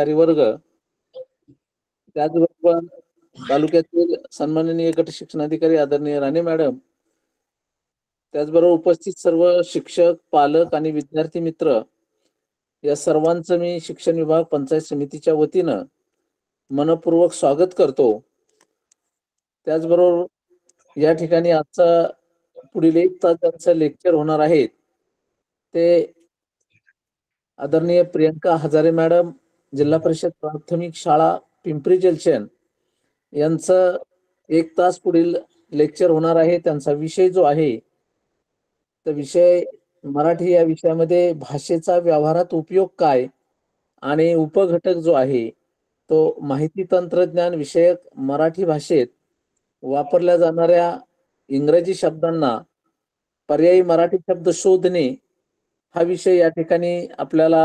अधिकारी वर्ग त्याचबरोबर तालुक्यातील सन्माननीय गट शिक्षणाधिकारी आदरणीय राणे मॅडम त्याचबरोबर उपस्थित सर्व शिक्षक पालक आणि विद्यार्थी मित्र या सर्वांचं मी शिक्षण विभाग पंचायत समितीच्या वतीनं मनपूर्वक स्वागत करतो. त्याचबरोबर या ठिकाणी आजचा पुढील एक तास त्यांचं लेक्चर होणार आहेत ते आदरणीय प्रियंका हजारे मॅडम जिल्हा परिषद प्राथमिक शाळा पिंपरी जंक्शन यांचं एक तास पुढील लेक्चर होणार आहे. त्यांचा विषय जो आहे तर विषय मराठी या विषयामध्ये भाषेचा व्यवहारात उपयोग काय आणि उपघटक जो आहे तो माहिती तंत्रज्ञान विषयक मराठी भाषेत वापरल्या जाणाऱ्या इंग्रजी शब्दांना पर्यायी मराठी शब्द शोधणे हा विषय या ठिकाणी आपल्याला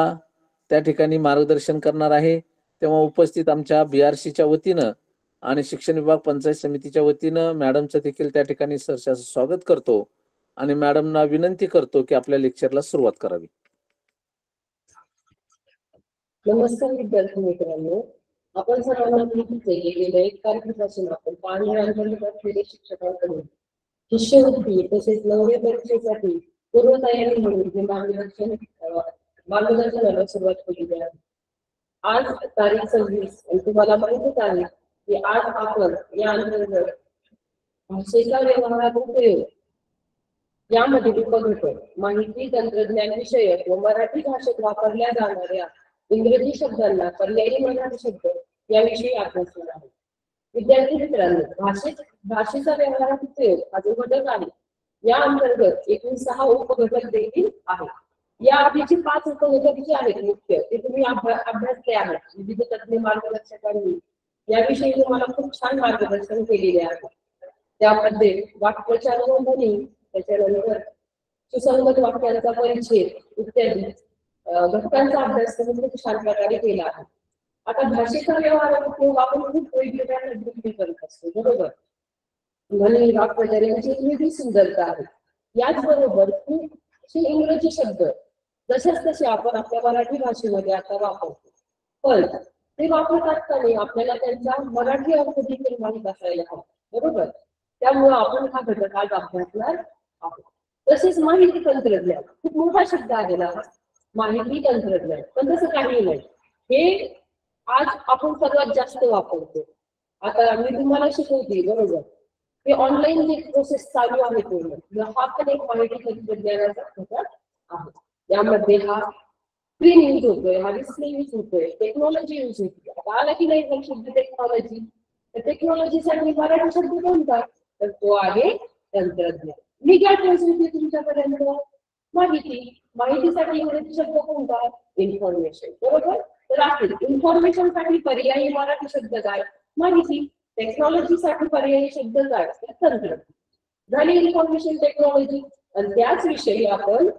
त्या ठिकाणी मार्गदर्शन करणार आहे. तेव्हा उपस्थित आमच्या बीआरसीच्या वतीनं आणि शिक्षण विभाग पंचायत समितीच्या वतीनं मॅडमचं देखील त्या ठिकाणी सरशाचं स्वागत करतो आणि मॅडमना विनंती करतो की आपल्या लेक्चरला सुरुवात करावी. नमस्कार विद्यार्थी मित्रांनो. आपण सर्वांना माहितीच आहे की एक तारखेपासून आपण पाणी अंतर्गत शिक्षकांकडून शिष्यवृत्ती तसेच नवरे परीक्षेसाठी पूर्वतयारी म्हणून हे मार्गदर्शन अं, मार्गदर्शनाला सुरुवात केलेली आहे. आज तारीख सव्वीस आणि तुम्हाला माहितीच आहे की आज आपण या अंतर्गत भाषेचा व्यवहारात उपयोग यामध्ये उपघटक माहिती तंत्रज्ञान विषयक व मराठी भाषेत वापरल्या जाणाऱ्या इंग्रजी शब्दांना पर्यायी मराठी शब्द याविषयी अभ्यासणार आहे. विद्यार्थी मित्रांनो भाषेत भाषेचा व्यवहारात उपयोग हा जो घटक आहे या अंतर्गत एकूण सहा उपघटक देखील आहेत. या आधीची पाच उपघटक जे आहेत मुख्य. ते तुम्ही अभ्यासले आहेत विविध तज्ञ मार्गदर्शकांनी याविषयी तुम्हाला खूप छान मार्गदर्शन केलेले आहे. त्यामध्ये वाक्प्रचार व त्याच्यानंतर सुसंगत वाक्यांचा परिचय इत्यादी घटकांचा अभ्यास तुम्ही खूप छान प्रकारे केला आहे. आता भाषेचा व्यवहार उपयोग आपण खूप वेगवेगळ्या पद्धतीने करत असतो बरोबर? म्हणी वाक्प्रचार यांची इंग्रजी वेगळी सुंदरता आहे. याचबरोबर खूप असे इंग्रजी शब्द जसेच तसे आपण आपल्या मराठी भाषेमध्ये आता वापरतो. पण ते वापरत असताना आपल्याला त्यांचा मराठी अर्थ देखील माहीत असायला हवा. बरोबर? त्यामुळे आपण हा घटक आज अभ्यासणार आहोत. तसेच माहिती तंत्रज्ञान. खूप मोठा शब्द आहे ना? माहिती तंत्रज्ञान. पण तसं काही नाही. हे आज आपण सर्वात जास्त वापरतो. आता मी तुम्हाला शिकवते बरोबर? हे ऑनलाईन जे प्रोसेस चालू आहे पूर्ण. हा पण एक माहिती तंत्रज्ञानाचा घटक आहे. यामध्ये हा स्क्रीन यूज होतोय हा डिस्प्ले यूज होतोय टेक्नॉलॉजी यूज होती आता आला की नाही शब्द टेक्नॉलॉजी तर टेक्नॉलॉजीसाठी मराठी शब्द कोणता? तर तो आहे तंत्रज्ञान. मी काय पोहोचवते तुमच्यापर्यंत? माहिती. माहितीसाठी इंग्रजी शब्द कोणता? इन्फॉर्मेशन बरोबर? तर आहे. इन्फॉर्मेशनसाठी पर्यायी मराठी शब्द काय? माहिती. टेक्नॉलॉजी साठी पर्यायी शब्द काय? तर तंत्रज्ञान. झाली इन्फॉर्मेशन टेक्नॉलॉजी आणि त्याच विषयी आपण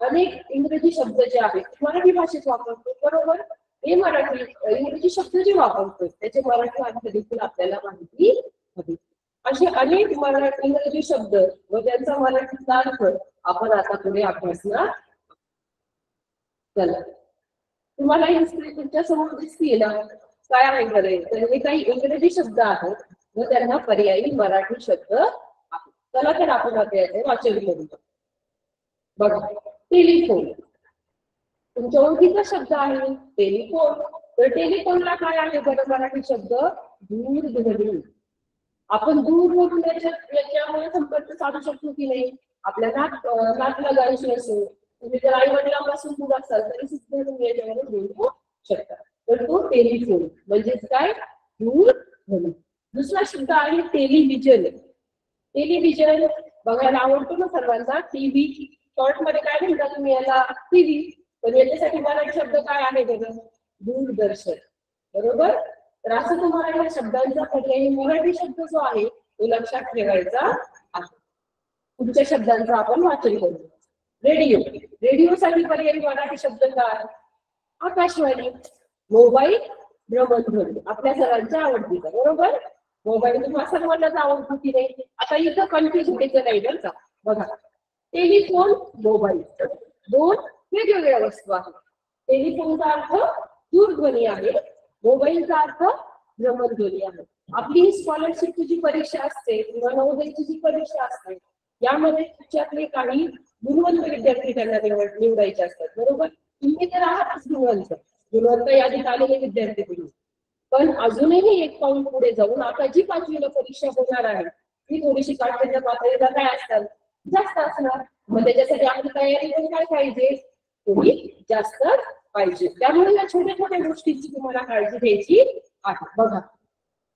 अनेक इंग्रजी शब्द जे आहेत मराठी भाषेत वापरतो बरोबर? हे मराठी इंग्रजी शब्द जे वापरतो त्याचे मराठी अर्थ देखील आपल्याला माहिती हवी. असे अनेक मराठी इंग्रजी शब्द व त्यांचा मराठीचा अर्थ आपण आता पुढे अभ्यासणार चला. तुम्हाला ही स्क्रीन तुमच्यासमोर दिसतील ना? काय आहे तर हे काही इंग्रजी शब्द आहेत व त्यांना पर्यायी मराठी शब्द आहेत. चला तर आपण आता याचे वाचन करूया. बघा. टेलिफोन. तुमच्या ओळखीचा शब्द आहे टेलिफोन. तर टेलिफोनला काय आहे? बरं मराठी शब्द दूरध्वनी आपण दूर मधून याच्यामुळे संपर्क साधू शकतो की नाही? आपल्या नात अं, लगायची असेल तुम्ही जर आई वडिलांपासून दूर असाल तरी सुद्धा तुम्ही याच्यामध्ये बोलू शकता. तर तो टेलिफोन. म्हणजेच काय? दूरध्वनी दुसरा शब्द आहे टेलिव्हिजन. टेलिव्हिजन बघायला आवडतो ना सर्वांना? टीव्ही. शॉर्टमध्ये काय म्हणता तुम्ही याला? टीव्ही पण याच्यासाठी मराठी शब्द काय आहे बघा दूरदर्शन. बरोबर? तर असं तुम्हाला या शब्दांचा पर्यायी मराठी शब्द जो आहे तो लक्षात ठेवायचा आहे. पुढच्या शब्दांचा आपण वाचन करू. रेडिओ. रेडिओसाठी पर्यायी मराठी शब्द काय? आकाशवाणी. मोबाईल भ्रमणध्वनी आपल्या सगळ्यांच्या आवडतीचा बरोबर? मोबाईल तुम्हाला सर्वांनाच आवडतो की नाही? आता इथं कन्फ्युज व्हायचं नाही बरं का. बघा. Telephone mobile. दोन वेगवेगळ्या वस्तू आहेत. टेलिफोनचा अर्थ दूरध्वनी आहे. मोबाईलचा अर्थ भ्रमणध्वनी आहे. आपली ही स्कॉलरशिपची जी परीक्षा असते किंवा नवोदयची जी परीक्षा असते यामध्ये तुमच्यातले काही गुणवंत विद्यार्थी त्यांना निवड निवडायचे असतात. बरोबर? तुम्ही तर आहातच गुणवंत. गुणवंत यादीत आलेले विद्यार्थी तुम्ही पण अजूनही एक पाऊल पुढे जाऊन आता जी पाचवीला परीक्षा होणार आहे ती थोडीशी काठीच्या पातळीला काय असतात जास्त असणार मग त्याच्यासाठी आपली तयारी पण काय पाहिजे? थोडी जास्त पाहिजे. त्यामुळे या छोट्या छोट्या गोष्टींची तुम्हाला काळजी घ्यायची आहे. बघा.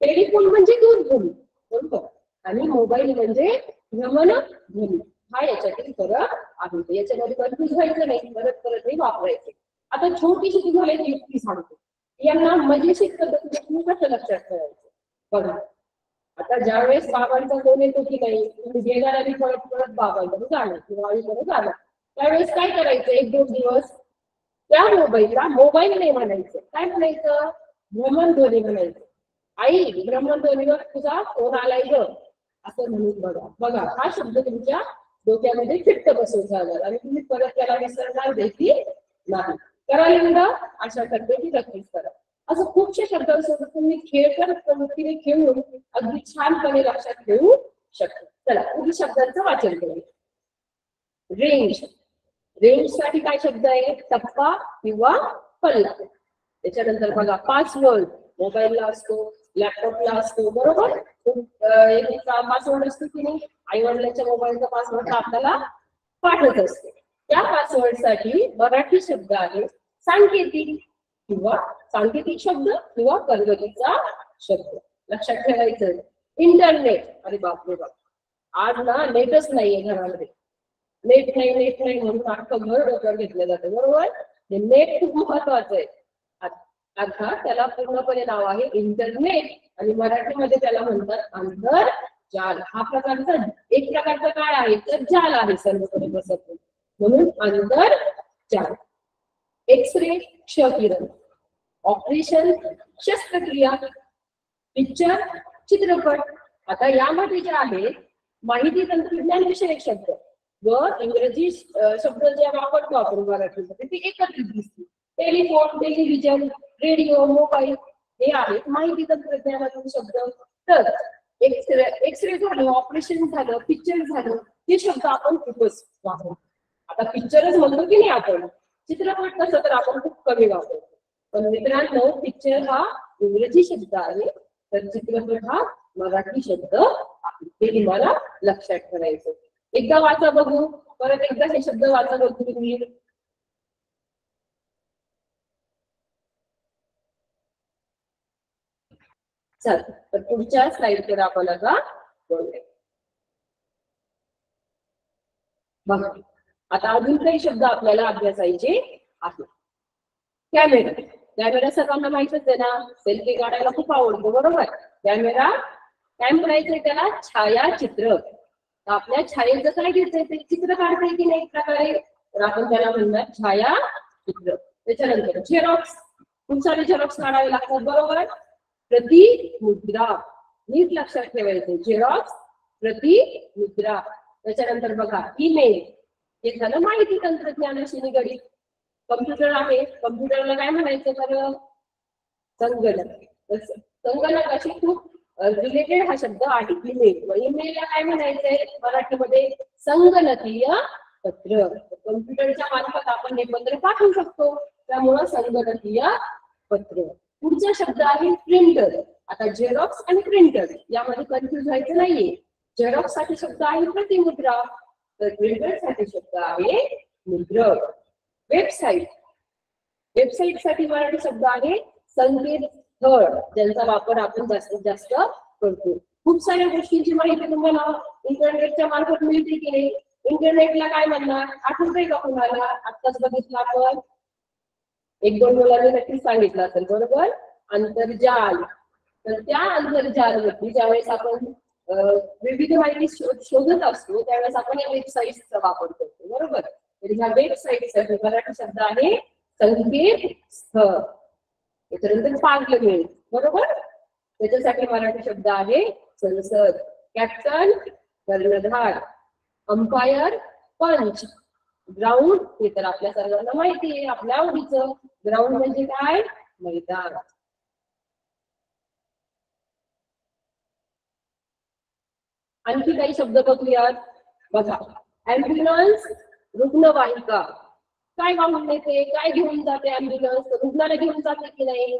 टेलिफोन म्हणजे दूरध्वनी. बरोबर आणि मोबाईल म्हणजे भ्रमणध्वनी. हा याच्यातील फरक आहे. याच्यामध्ये कन्फ्युज व्हायचं नाही. परत परत हे वापरायचे. आता छोटीशी तुम्हाला एक युक्ती सांगतो. यांना मजेशीर पद्धतीने तुम्ही कसं लक्षात ठेवायचं? बघा. आता ज्यावेळेस बाबांचा कोण येतो की नाही तुम्ही गेणार आणि परत परत बाबांकडे जाणार किंवा आईकडे जाणार त्यावेळेस काय करायचं? एक दोन दिवस त्या मोबाईलला मोबाईल नाही म्हणायचं. काय म्हणायचं? भ्रमणध्वनी म्हणायचं. आई भ्रमणध्वनीवर तुझा फोन आलाय ग. असं म्हणून बघा. बघा हा शब्द तुमच्या डोक्यामध्ये फिट्ट बसून जाणार आणि तुम्ही परत त्याला विसरणार देखील नाही. करायला अशा पद्धती नक्कीच करा. असं खूपशा शब्दांसोबत तुम्ही खेळकर प्रवृत्तीने खेळून अगदी छानपणे लक्षात घेऊ शकतो. चला पुढील शब्दांचं वाचन करूया. रेंज रेंजसाठी काय शब्द आहे? टप्पा किंवा पल्ला. त्याच्यानंतर बघा पासवर्ड मोबाईलला असतो लॅपटॉपला असतो बरोबर? एक पासवर्ड असतो की नाही? आई वडिलांच्या मोबाईलचा पासवर्ड आपल्याला पाठवत असतो. त्या पासवर्डसाठी मराठी शब्द आहे सांकेतिक किंवा सांकेतिक शब्द किंवा कलगलीचा शब्द. लक्षात ठेवायचं. इंटरनेट. अरे बापरे बाप. आज ना नेटच नाहीये घरामध्ये. नेट नाही नेट नाही म्हणून अख्खं घर डोक्यावर घेतलं जातं. बरोबर? हे नेट खूप महत्वाचं आहे. आता अर्थात त्याला पूर्णपणे नाव आहे इंटरनेट. आणि मराठीमध्ये त्याला म्हणतात आंतरजाल हा प्रकारचा एक प्रकारचा काय आहे तर जाल आहे सर्वकडे बसत म्हणून आंतरजाल एक्स रे क्षकिरण. ऑपरेशन शस्त्रक्रिया पिक्चर चित्रपट आता यामध्ये जे आहे माहिती तंत्रज्ञान विषयक शब्द. व इंग्रजी शब्द जे वापरतो आपण मराठीमध्ये ते एकत्रित दिसतील टेलिफोन टेलिव्हिजन रेडिओ मोबाईल हे आहेत माहिती तंत्रज्ञानातील शब्द. तर एक्सरे एक्सरे झालं ऑपरेशन झालं पिक्चर झालं हे शब्द आपण खूपच वापरतो. आता पिक्चरच म्हणतो की नाही आपण? चित्रपट कसं तर आपण खूप कमी वापरतो. मित्रांनो पिक्चर हा इंग्रजी शब्द आहे. तर चित्रपट हा मराठी शब्द आहे. हे तुम्हाला लक्षात ठेवायचं. एकदा वाचा बघू. परत एकदा हे शब्द वाचा बघू तुम्ही. चल तर पुढच्या स्लाइडवर आपण आता बोलूया. बघा आता अजून काही शब्द आपल्याला अभ्यासायचे आहेत. कॅमेरा. कॅमेरा सर्वांना माहितच आहे ना सेल्फी काढायला खूप आवडतो बरोबर? कॅमेरा काय म्हणायचंय त्याला? छायाचित्र. आपल्या छायेचं काय घ्यायचंय ते चित्र काढताय की नाही एक प्रकारे? तर आपण त्याला म्हणणार छाया चित्र त्याच्यानंतर झेरॉक्स खूप सारे झेरॉक्स काढावे लागतात बरोबर? प्रति मुद्रा नीट लक्षात ठेवायचं झेरॉक्स प्रति मुद्रा त्याच्यानंतर बघा ईमेल हे झालं माहिती तंत्रज्ञानाशी निगडीत. कम्प्युटर आहे. कम्प्युटरला काय म्हणायचं? तर संगणक. तर संगणकाशी खूप रिलेटेड हा शब्द आहे. ईमेल ईमेलला काय म्हणायचंय? मराठीमध्ये संगणकीय पत्र. कम्प्युटरच्या मार्फत आपण हे पत्र पाठवू शकतो. त्यामुळं संगणकीय पत्र. पुढचा शब्द आहे प्रिंटर आता झेरॉक्स आणि प्रिंटर यामध्ये कन्फ्युज व्हायचं नाहीये. झेरॉक्ससाठी शब्द आहे प्रतिमुद्रा. तर प्रिंटरसाठी शब्द आहे मुद्रक. वेबसाईट. वेबसाईटसाठी मराठी शब्द आहे संकेत स्थळ ज्यांचा वापर आपण जास्तीत जास्त करतो. खूप साऱ्या गोष्टींची माहिती तुम्हाला इंटरनेटच्या मार्फत मिळते की नाही? इंटरनेटला काय म्हणणार? आठवतंय का कोणाला? आत्ताच बघितलं आपण. एक दोन मुलांनी नक्कीच सांगितलं असेल बरोबर? आंतरजाल तर त्या आंतरजालवरती ज्यावेळेस आपण विविध माहिती शोधत असतो त्यावेळेस आपण या वेबसाईटचा वापर करतो बरोबर? तर वेबसाईटसाठी मराठी शब्द आहे संकेत स्थळ त्याच्यानंतर पार्लमेंट बरोबर? त्याच्यासाठी मराठी शब्द आहे संसद कॅप्टन कर्णधार अंपायर पंच. ग्राउंड हे तर आपल्या सर्वांना माहिती आहे. आपल्या आवडीचं. ग्राउंड म्हणजे काय? मैदान. आणखी काही शब्द बघूयात. बघा. अँब्युलन्स रुग्णवाहिका. काय वाहून नेते? काय घेऊन जाते अँब्युलन्स रुग्णाला घेऊन जाते की नाही?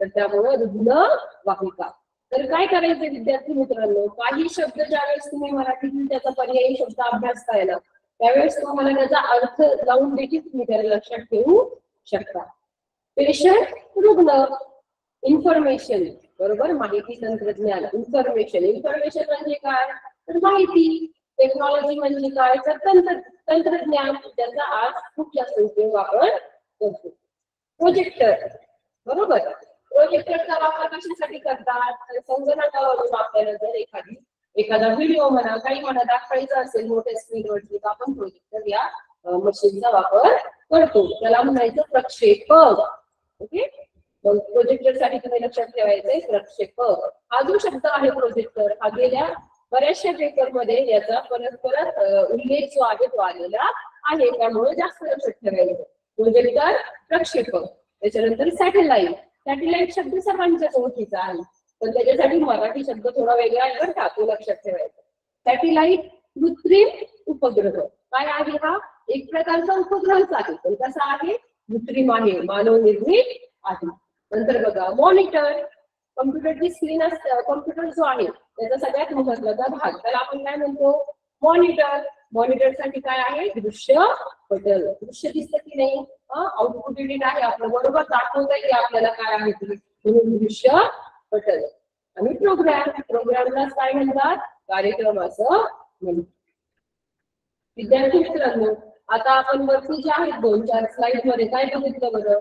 तर त्यामुळे रुग्णवाहिका. तर काय करायचं विद्यार्थी मित्रांनो? काही शब्द ज्यावेळेस तुम्ही मराठीतून त्याचा पर्यायी शब्द अभ्यास करायला त्यावेळेस तुम्हाला त्याचा अर्थ लावून देखील तुम्ही त्याला लक्षात ठेवू शकता. पेशंट रुग्ण. इन्फॉर्मेशन बरोबर? माहिती तंत्रज्ञान. इन्फॉर्मेशन इन्फॉर्मेशन म्हणजे काय? तर माहिती. टेक्नॉलॉजी म्हणजे काय? तर तंत्र तंत्रज्ञान त्याचा आज खूप जास्त उपयोग आपण करतो. प्रोजेक्टर बरोबर? प्रोजेक्टरचा वापर कशासाठी करतात? संगणकावरून आपल्याला जर एखादी एखादा व्हिडिओ म्हणा काही म्हणा दाखवायचा असेल मोठ्या स्क्रीनवरती तर आपण प्रोजेक्टर या मशीनचा वापर करतो. त्याला म्हणायचं प्रक्षेपक. ओके मग प्रोजेक्टरसाठी तुम्ही लक्षात ठेवायचंय प्रक्षेपक. हा जो शब्द आहे प्रोजेक्टर हा गेल्या बऱ्याचशा पेपरमध्ये याचा परत परत उल्लेख जो आहे तो आलेला आहे. त्यामुळे जास्त लक्षात ठेवायचं प्रोजेक्टर प्रक्षेपक. त्याच्यानंतर सॅटेलाइट सॅटेलाइट शब्द सर्वांच्याच ओळखीचा आहे. पण त्याच्यासाठी मराठी शब्द थोडा वेगळा आहे बरं का तो लक्षात ठेवायचा. सॅटेलाइट कृत्रिम उपग्रह. काय आहे हा? एक प्रकारचा उपग्रहच आहे. पण कसा आहे? कृत्रिम आहे. मानव निर्मित आहे. नंतर बघा मॉनिटर कम्प्युटरची स्क्रीन असते कम्प्युटर जो आहे त्याचा सगळ्यात महत्त्वाचा भाग. त्याला आपण काय म्हणतो? मॉनिटर मॉनिटरसाठी काय आहे? दृश्य पटल दृश्य दिसतं की नाही? आउटपुट युनिट आहे आपलं. बरोबर दाखवता येईल आपल्याला काय आहे ते. म्हणून दृश्य पटल आणि प्रोग्राम प्रोग्रामला काय म्हणतात? कार्यक्रम असं म्हणतात. विद्यार्थी मित्रांनो आता आपण वरती जे आहेत दोन चार स्लाइडमध्ये काय बघितलं बरं?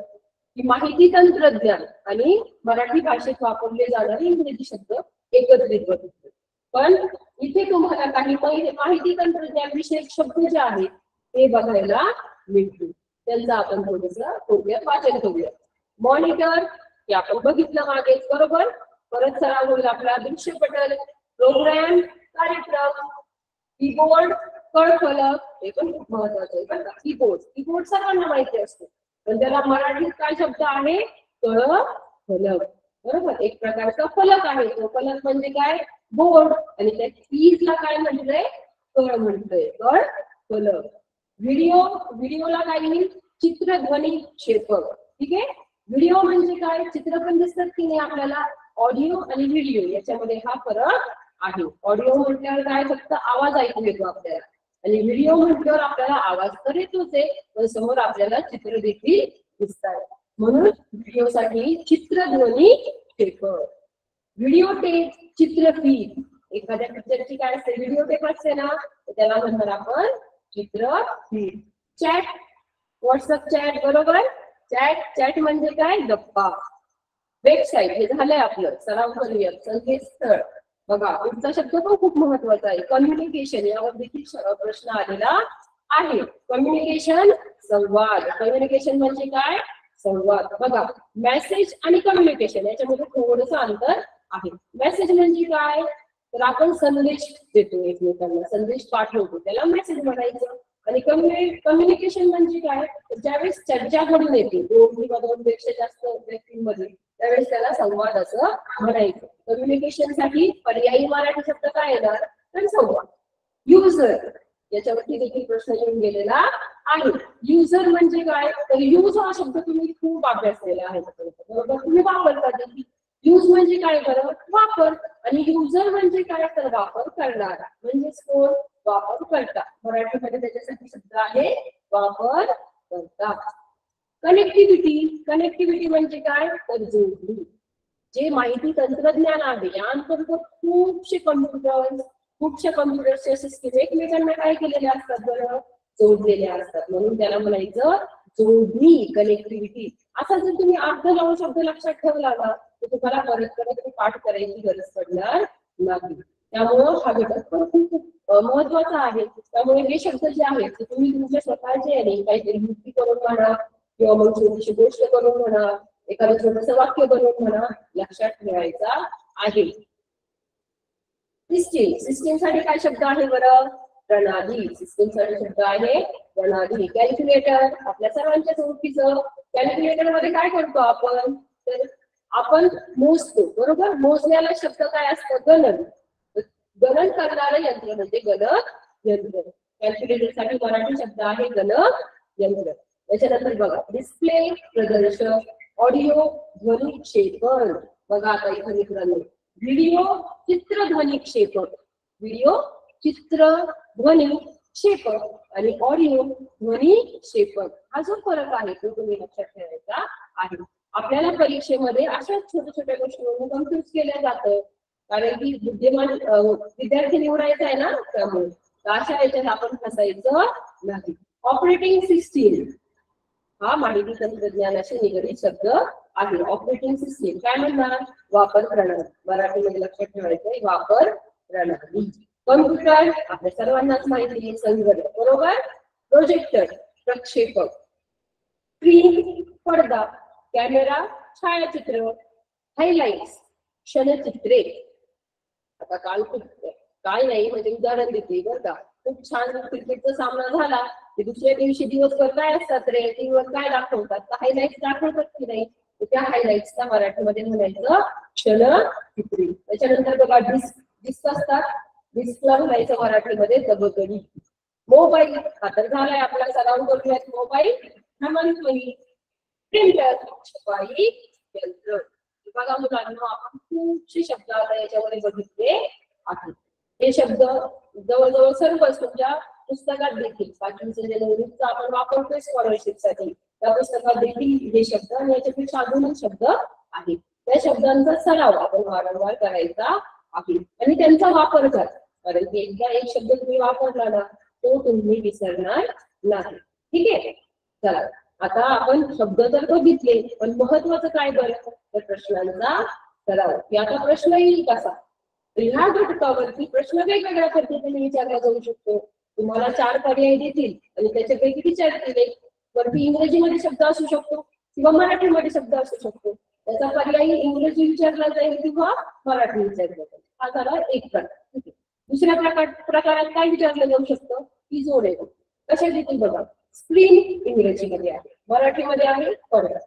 माहिती तंत्रज्ञान आणि मराठी भाषेत वापरले जाणारे इंग्रजी शब्द एकत्रित बघितले पण इथे तुम्हाला काही माहिती तंत्रज्ञान विषयक शब्द जे आहेत ते बघायला मिळतील. त्यांचं आपण थोडस थोडक्यात वाचन करूया. मॉनिटर हे आपण बघितलं मागेच बरोबर? परत सराव होईल आपला दृश्यपटल. प्रोग्राम कार्यक्रम कीबोर्ड कळफलक हे पण खूप महत्वाचं आहे बरं का. कीबोर्ड कीबोर्ड सर्वांना माहिती असतो. पण त्याला मराठीत काय शब्द आहे? कळ फलक. बरोबर? एक प्रकारचा फलक आहे. तो फलक म्हणजे काय? बोर्ड. आणि त्या पीजला काय म्हटलंय कळ म्हणतोय. कळ फलक. व्हिडिओ व्हिडिओला काय येईल चित्रध्वनी क्षेपक ठीक आहे? व्हिडिओ म्हणजे काय? चित्र पण दिसतात की नाही आपल्याला? ऑडिओ आणि व्हिडिओ याच्यामध्ये हा फरक आहे. ऑडिओ म्हटल्यावर काय? फक्त आवाज ऐकू येतो आपल्याला. आणि व्हिडिओ म्हटल्यावर आपल्याला आवाज तर येतोच आहे पण समोर आपल्याला चित्र देखील दिसतात म्हणून व्हिडिओसाठी चित्रध्वनी क्षेपक व्हिडिओ टेप चित्रफीत एखाद्या पिक्चरची काय असते व्हिडिओ टेप असते ना त्याला म्हणणार आपण चित्रफीत चॅट व्हॉट्सअप चॅट बरोबर? चॅट चॅट म्हणजे काय? गप्पा. वेबसाईट हे झालंय आपलं. सराव करूया संकेतस्थळ. बघा पुढचा शब्द पण खूप महत्त्वाचा आहे. कम्युनिकेशन यावर देखील प्रश्न आलेला आहे. कम्युनिकेशन संवाद. कम्युनिकेशन म्हणजे काय? संवाद. बघा मेसेज आणि कम्युनिकेशन याच्यामध्ये थोडस अंतर आहे. मेसेज म्हणजे काय? तर आपण संदेश देतो एकमेकांना. संदेश पाठवतो. त्याला मेसेज म्हणायचं. आणि कम्युनिकेशन म्हणजे काय? ज्यावेळेस चर्चा घडून येते दोन किंवा दोन पेक्षा जास्त व्यक्तींमध्ये त्यावेळेस त्याला संवाद असं म्हणायचं. कम्युनिकेशनसाठी पर्यायी मराठी शब्द काय येणार? तर संवाद. युजर याच्यावरती देखील प्रश्न येऊन गेलेला आहे. युजर म्हणजे काय? तर युज हा शब्द तुम्ही खूप अभ्यासलेला आहे. बरोबर? तुम्ही वापरता देखील. युज म्हणजे काय बरं? वापर. आणि युजर म्हणजे काय? तर वापर करणारा. म्हणजेच कोण? वापर करता. मराठीमध्ये त्याच्यासाठी शब्द आहे वापर करता. कनेक्टिव्हिटी कनेक्टिव्हिटी म्हणजे काय? तर जोडणी जे माहिती तंत्रज्ञान आहे या अंतर्गत खूपशे कम्प्युटर खूपशे कम्प्युटरचे सिस्टीम एकमेकांना काय केलेले असतात बरं? जोडलेले असतात. म्हणून त्याला म्हणायचं जोडणी कनेक्टिव्हिटी असा जर तुम्ही अर्ध लावून शब्द लक्षात ठेवला ना तर तुम्हाला परत परत पाठ करायची गरज पडणार नाही. त्यामुळं हा घटक पण खूप महत्त्वाचा आहे. त्यामुळे हे शब्द जे आहेत ते तुम्ही तुमच्या स्वतःचे आणि काहीतरी युक्ती करून म्हणा किंवा मग छोटीशी गोष्ट करून म्हणा एखादं छोटस वाक्य बनवून म्हणा लक्षात ठेवायचा आहे. सिस्टीम सिस्टीमसाठी काय शब्द आहे बरं? प्रणाली. सिस्टीमसाठी शब्द आहे प्रणाली. कॅल्क्युलेटर. आपल्या सर्वांच्याच ओळखीचं. कॅल्क्युलेटरमध्ये काय करतो आपण? तर आपण मोजतो. बरोबर? मोजण्याला शब्द काय असतं? गणन. गणन करणारं यंत्र म्हणजे गणक यंत्र. कॅल्क्युलेटरसाठी मराठी शब्द आहे गणक यंत्र. त्याच्यानंतर बघा डिस्प्ले प्रदर्शक ऑडिओ ध्वनी क्षेपण बघा आता इथे मित्रांनो व्हिडिओ चित्र ध्वनी क्षेपक व्हिडिओ चित्र ध्वनी क्षेपक आणि ऑडिओ ध्वनी क्षेपक हा जो फरक आहे तो तुम्ही लक्षात ठेवायचा आहे. आपल्याला परीक्षेमध्ये अशा छोट्या छोट्या गोष्टीवरून कन्फ्युज केल्या जातं. कारण की विद्यमान विद्यार्थी निवडायचा आहे ना त्यामुळे. अशा याच्यात आपण फसायचं नाही. ऑपरेटिंग सिस्टीम हा माहिती तंत्रज्ञानाशी निगडीत शब्द आहे. ऑपरेटिंग सिस्टीम काय म्हणणार? वापर प्रणाली मराठीमध्ये लक्षात ठेवायचंय वापर प्रणाली कम्प्युटर आपल्या सर्वांनाच माहिती आहे संगणक बरोबर? प्रोजेक्टर प्रक्षेपक. स्क्रीन पडदा. कॅमेरा छायाचित्र. हायलाइट्स क्षणचित्रे. आता काल काय नाही म्हणजे उदाहरण देते बरं का? खूप छान क्रिकेटचा सामना झाला. ते दुसऱ्या दिवशी दिवसभर काय असतात रे. टीव्हीवर काय दाखवतात? हायलाइट्स दाखवतात की नाही? त्या हायलाइट्सला मराठीमध्ये म्हणायचं क्षणचित्री त्याच्यानंतर बघा डिस्क डिस्क असतात. डिस्कला म्हणायचं मराठीमध्ये दगदगी मोबाईल. हा तर झालाय आपला. सराव करूयात मोबाईल. हा म्हणतोय प्रिंटर छपाई यंत्र. बघा मुलांना आपण खूपशे शब्द आता याच्यामध्ये बघितले आहेत. हे शब्द जवळजवळ सर्वच तुमच्या पुस्तकात देखील पाचवीचं जे आपण वापरतोय स्कॉलरशिपसाठी त्या पुस्तकात देखील हे शब्द आणि याच्यापेक्षा अजूनच शब्द आहेत. त्या शब्दांचा सराव आपण वारंवार करायचा आहे. आणि त्यांचा वापर करा. कारण की एकदा एक शब्द तुम्ही वापरला ना तो तुम्ही विसरणार नाही. ठीक आहे? चला. आता आपण शब्द तर बघितले पण महत्वाचं काय बरं? तर प्रश्नांचा सराव. की आता प्रश्न येईल कसा? ह्या घटकावरती प्रश्न वेगवेगळ्या पद्धतीने विचारला जाऊ शकतो. तुम्हाला चार पर्याय देतील आणि त्याच्यापैकी विचारतील एक वरती इंग्रजीमध्ये शब्द असू शकतो किंवा मराठीमध्ये शब्द असू शकतो. त्याचा पर्याय इंग्रजी विचारला जाईल किंवा मराठी विचारला जाईल. हा झाला एक प्रकार. दुसऱ्या प्रकार प्रकारात काय विचारलं जाऊ शकतं? की जोडे. कशा देतील बघा. स्क्रीन इंग्रजीमध्ये आहे. मराठीमध्ये आहे पडदा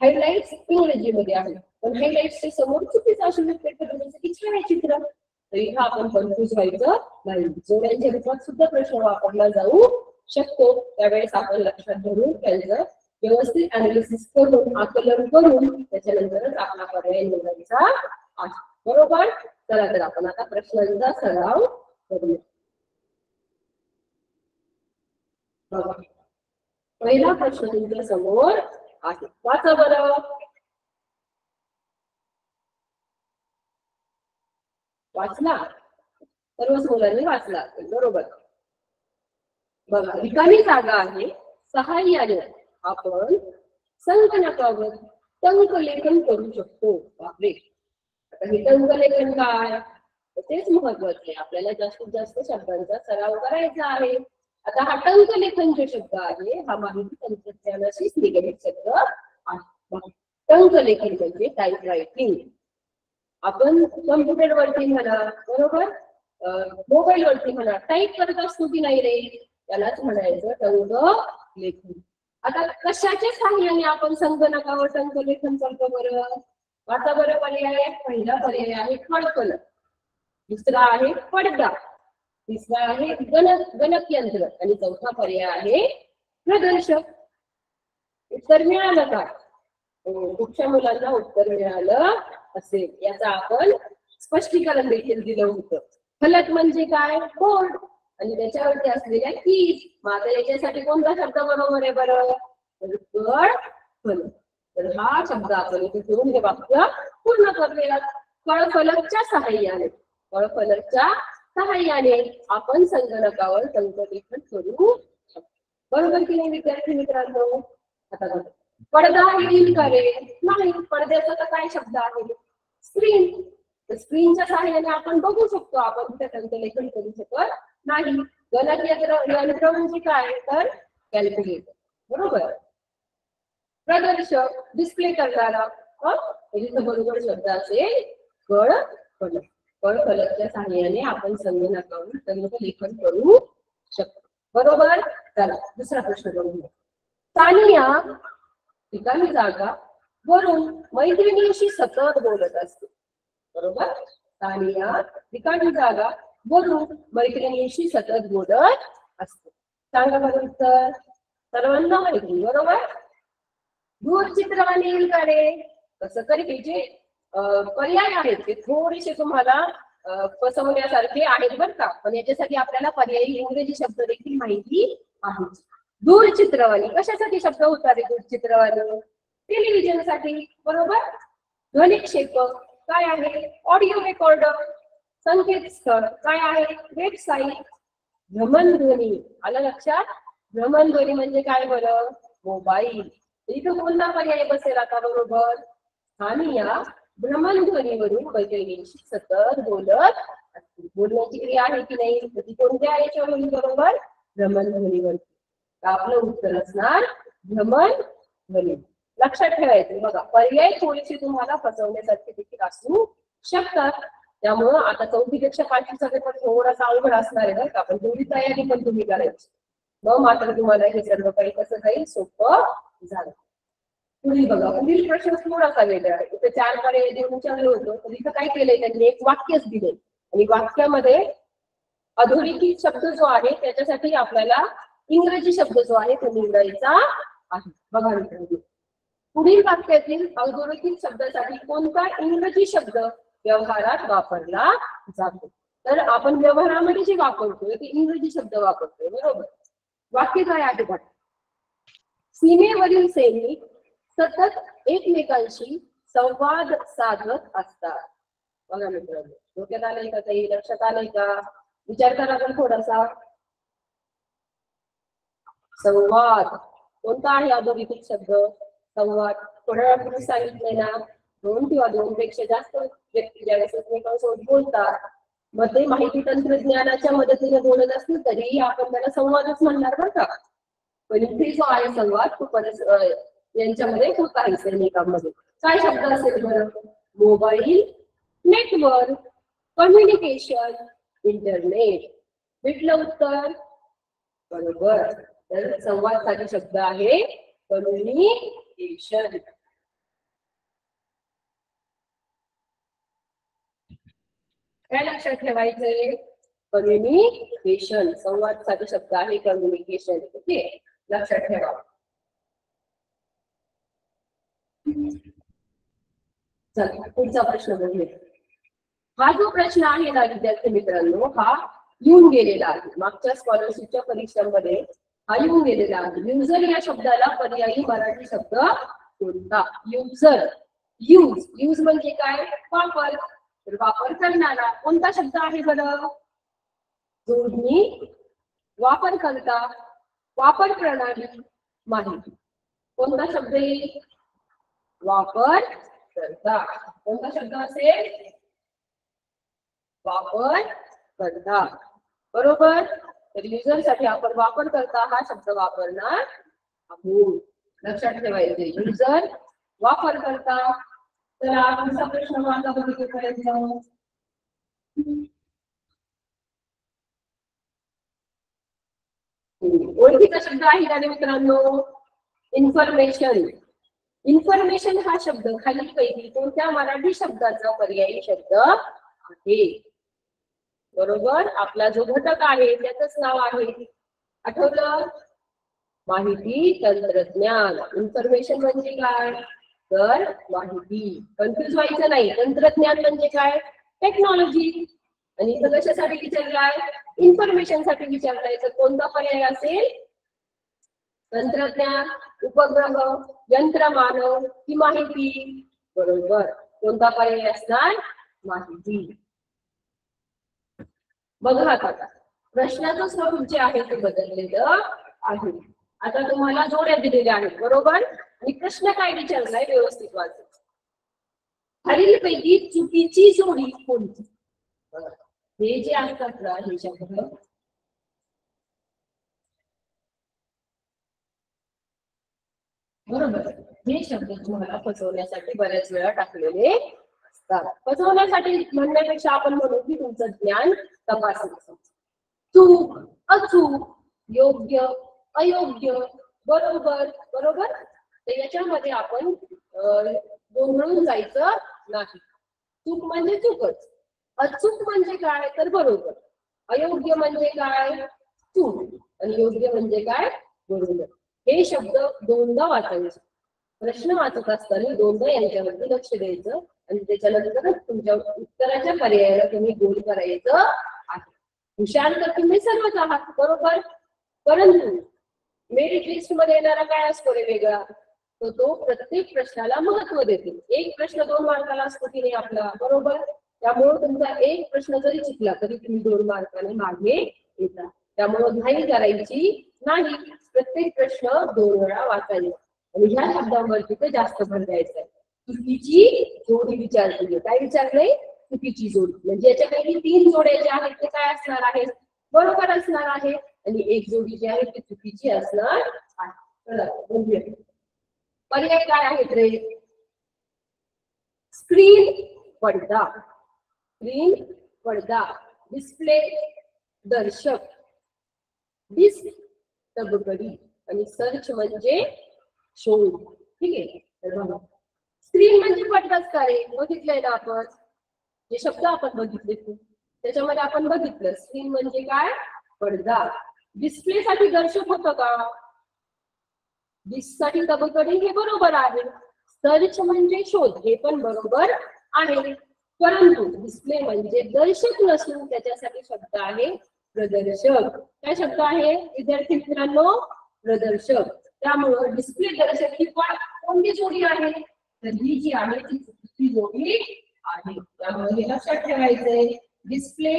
हायलाइट्स इंग्रजीमध्ये आहे. पण हायलाइट्सच्या समोर चुकीचं असू शकते. तर जसं की छायाचित्र तर इथं आपण कन्फ्युज व्हायचं नाही. जोड्यांच्या रूपात सुद्धा प्रश्न वापरला जाऊ शकतो. त्यावेळेस आपण लक्षात धरून त्यांचं व्यवस्थित अनालिसिस करून आकलन करून त्याच्यानंतरच आपला पर्याय निवडायचा आहे. बरोबर? चला तर आपण आता प्रश्नांचा सराव करूया. पहिला प्रश्न तुमच्यासमोर आहे. वाचा बरं. वाचला. सर्वच मुलांनी वाचला. बरोबर. बघा रिकामी जागा आहे. सहाय्याने आपण संगणकावर टंकलेखन करू शकतो. बापरे. आता हे टंकलेखन काय? तेच महत्त्वाचे आपल्याला जास्तीत जास्त शब्दांचा सराव करायचा आहे. आता हा टंकलेखन जो शब्द आहे हा माहिती तंत्रज्ञानाशीच निगडीत शब्द आहे. टंक टंकलेखन म्हणजे टाईप रायटिंग आपण कम्प्युटर वरती म्हणा बरोबर? मोबाईल वरती म्हणा टाईप करत असतो की नाही रे? त्यालाच म्हणायचं टंक लेखन. आता कशाच्या साह्याने आपण संगणकावर टंक हो, लेखन करतो बरं? आता बरं पर्याय पहिला पर्याय आहे फळकल दुसरा आहे पडदा. तिसरा आहे गणक गणक यंत्र आणि चौथा पर्याय आहे प्रदर्शक. उत्तर मिळालं का? कुठच्या मुलांना उत्तर मिळालं असेल याचं आपण स्पष्टीकरण देखील दिलं होतं. फलक म्हणजे काय? बोर्ड आणि त्याच्यावरती असलेल्या कीज. माझा याच्यासाठी कोणता शब्द बरोबर आहे बरं? तर फलक तर हा शब्द आपण इथे ठेवून हे वाक्य पूर्ण करूया कळफलकच्या सहाय्याने. कळफलकच्या सहाय्याने आपण संगणकावर संकलित करू शकतो. बरोबर की नाही विद्यार्थी मित्रांनो? आता बघा. पडदा येईल करेल नाही पडद्याचा तर काय शब्द आहे? स्क्रीन स्क्रीनच्या सहाय्याने आपण बघू शकतो आपण त्याचं लेखन करू शकत. नाही गणक यंत्र यंत्र म्हणजे काय? तर कॅल्क्युलेटर बरोबर? प्रदर्शक डिस्प्ले करणारा तर बरोबर शब्द असेल कळ फलक. कळ फलकच्या सहाय्याने आपण संगणकावर संगणक लेखन करू शकतो. बरोबर? चला दुसरा प्रश्न बघूया. सानिया रिकामी जागा वरून मैत्रिणीशी सतत बोलत असते. बरोबर? तानिया रिकामी जागा वरून मैत्रिणीशी सतत बोलत असते. सांगा बरं उत्तर? सर्वांना माहिती बरोबर? दूरचित्रवाणी येईल का रे कसं तरी हे जे पर्याय आहेत ते थोडेसे तुम्हाला फसवण्यासारखे आहेत बरं का. पण याच्यासाठी आपल्याला पर्यायी इंग्रजी शब्द देखील माहिती आहे. दूरचित्रवाणी. कशासाठी शब्द होता रे दूरचित्रवाणी? टेलिव्हिजनसाठी बरोबर? ध्वनिक्षेपक काय आहे? ऑडिओ रेकॉर्डर संकेतस्थळ काय आहे? वेबसाईट भ्रमणध्वनी. आलं लक्षात? भ्रमणध्वनी म्हणजे काय बरं? मोबाईल. इथं कोणता पर्याय बसेल आता बरोबर? आणि या भ्रमणध्वनीवरून मैत्रिणींशी सतत बोलत बोलण्याची क्रिया आहे की नाही? तर ती कोणत्या याच्यावरून बरोबर? भ्रमणध्वनीवरती. तर आपलं उत्तर असणार भ्रमण ध्वनी. लक्षात ठेवायचं. बघा पर्याय थोडेसे तुम्हाला फसवण्यासारखे देखील असू शकतात. त्यामुळं आता चौथी पेक्षा पाचवीचा पेपर थोडासा अवघड असणार आहे बरं का. पण तेवढी तयारी पण तुम्ही करायची. मग मात्र तुम्हाला हे सर्व काही कसं जाईल सोपं झालं. पुढील बघा पुढील प्रश्न थोडासा वेगळा आहे. इथे चार पर्याय देऊन विचारलं होतं तर इथं काय केलंय? त्यांनी एक वाक्यच दिलंय. आणि वाक्यामध्ये अधोरेखित शब्द जो आहे त्याच्यासाठी आपल्याला इंग्रजी शब्द जो आहे तो निवडायचा आहे. बघा मित्रांनो. पुढील वाक्यातील अधोरेखित शब्दासाठी कोणता इंग्रजी शब्द व्यवहारात वापरला जातो? तर आपण व्यवहारामध्ये जे वापरतोय ते इंग्रजी शब्द वापरतोय बरोबर? वाक्य काय आहे बघा. सीमेवरील सैनिक सतत एकमेकांशी संवाद साधत असतात. बघा मित्रांनो डोक्यात आलंय का काही? लक्षात आलंय का? विचार करा पण थोडासा. संवाद. कोणता आहे अधोरेखित शब्द? संवाद. थोड्या वेळापूर्वी सांगितलेला ना? दोन किंवा दोन पेक्षा जास्त व्यक्ती ज्यावेळेस एकमेकांसोबत बोलतात. मग ते माहिती तंत्रज्ञानाच्या मदतीने बोलत असतील तरीही आपण त्याला संवादच म्हणणार बरं का? पण इथे जो आहे संवाद तो परस यांच्यामध्ये होत आहे सैनिकांमध्ये काय शब्द असेल बरं? Mobile network communication internet. भेटलं उत्तर? बरोबर. तर साधू शब्द आहे कम्युनिकेशन काय लक्षात ठेवायचंय? कम्युनिकेशन संवादसाठी शब्द आहे कम्युनिकेशन ओके? लक्षात ठेवा. चला पुढचा प्रश्न बघूया. हा जो प्रश्न आहे ना विद्यार्थी मित्रांनो हा येऊन गेलेला आहे. मागच्या स्कॉलरशिपच्या परीक्षांमध्ये येऊन गेलेला या शब्दाला पर्यायी मराठी शब्द कोणता? युजर यूज़ यूज़ म्हणजे काय? वापर. तर वापर करणारा कोणता शब्द आहे बरं? जोडणी वापर करता वापर प्रणाली, माहिती. कोणता शब्द येईल वापर करता कोणता शब्द असेल? वापर करता बरोबर? तर युजरसाठी आपण वापर करता हा शब्द वापरणार आहोत. लक्षात ठेवायचे युजर वापर करता. तर आपण प्रश्न माझा जाऊ ओळखीचा शब्द आहे का मित्रांनो? इन्फॉर्मेशन इन्फॉर्मेशन हा शब्द खालीलपैकी कोणत्या मराठी शब्दाचा पर्यायी शब्द आहे? बरोबर? आपला जो घटक आहे त्याच नाव आहे. आठवलं? माहिती तंत्रज्ञान. इन्फॉर्मेशन म्हणजे काय? तर माहिती. कन्फ्युज व्हायचं नाही. तंत्रज्ञान म्हणजे काय? टेक्नॉलॉजी आणि इथं कशासाठी विचारलाय इन्फॉर्मेशनसाठी विचारलाय. तर कोणता पर्याय असेल? तंत्रज्ञान उपग्रह यंत्रमानव ही माहिती. बरोबर. कोणता पर्याय असणार? माहिती. बघा आता. प्रश्नाचं स्वरूप जे आहे ते बदललेलं आहे. आता तुम्हाला जोड्या दिलेल्या आहेत बरोबर? आणि प्रश्न काय विचारलाय व्यवस्थित वाचायचं खालीलपैकी चुकीची जोडी कोणती? हे जे असतात ना हे शब्द बरोबर. हे शब्द तुम्हाला फसवण्यासाठी बऱ्याच वेळा टाकलेले असतात फसवण्यासाठी म्हणण्यापेक्षा आपण म्हणू की तुमचं ज्ञान तपासायचं चूक अचूक योग्य अयोग्य बरोबर बरोबर? तर याच्यामध्ये आपण गोंधळून जायचं नाही. चूक म्हणजे चूकच. अचूक म्हणजे काय तर बरोबर. अयोग्य म्हणजे काय? चूक. आणि योग्य म्हणजे काय? बरोबर. हे शब्द दोनदा वाचायचे. प्रश्न वाचत असताना दोनदा यांच्यावरती लक्ष द्यायचं. आणि त्याच्यानंतरच तुमच्या उत्तराच्या पर्यायाला तुम्ही गोल करायचं आहे. हुशार तर तुम्ही सर्वच आहात बरोबर? परंतु मेरिट लिस्टमध्ये येणारा काय असतो रे वेगळा? तर तो प्रत्येक प्रश्नाला महत्त्व देतो. एक प्रश्न दोन मार्काला असतो की नाही आपला बरोबर? त्यामुळे तुमचा एक प्रश्न जरी चुकला तरी तुम्ही दोन मार्काने मागे येता. त्यामुळे घाई करायची नाही. प्रत्येक प्रश्न दोन वेळा वाचायचा. आणि ह्या शब्दांवरती तर जास्त भर द्यायचा आहे. चुकीची जोडी विचारली काय विचारलंय? चुकीची जोडी. म्हणजे याच्यापैकी तीन जोड्या ज्या आहेत ते काय असणार आहेत? बरोबर असणार आहे आणि एक जोडी जी आहे ती चुकीची असणार आहे. पर्याय काय आहेत रे? स्क्रीन पडदा. स्क्रीन पडदा. डिस्प्ले दर्शक. डिस्क तबकडी. आणि सर्च म्हणजे शोध. ठीक आहे? तर बघा. स्क्रीन म्हणजे पडदाच काय? बघितलंय ना आपण. जे शब्द आपण बघितले त्याच्यामध्ये आपण बघितलं स्क्रीन म्हणजे काय? पडदा. डिस्प्ले साठी दर्शक होतं का? डिस्कसाठी तबकडी हे बरोबर आहे. सर्च म्हणजे शोध हे पण बरोबर आहे. परंतु डिस्प्ले म्हणजे दर्शक नसून त्याच्यासाठी शब्द आहे प्रदर्शक. काय शब्द आहे? विद्यार्थी मित्रांनो प्रदर्शक. त्यामुळं डिस्प्ले दर्शक ही पण कोणती जोडी आहे? तर ही जी आहे ती चुकीची जोडी आहे. त्यामुळे हे लक्षात ठेवायचंय. डिस्प्ले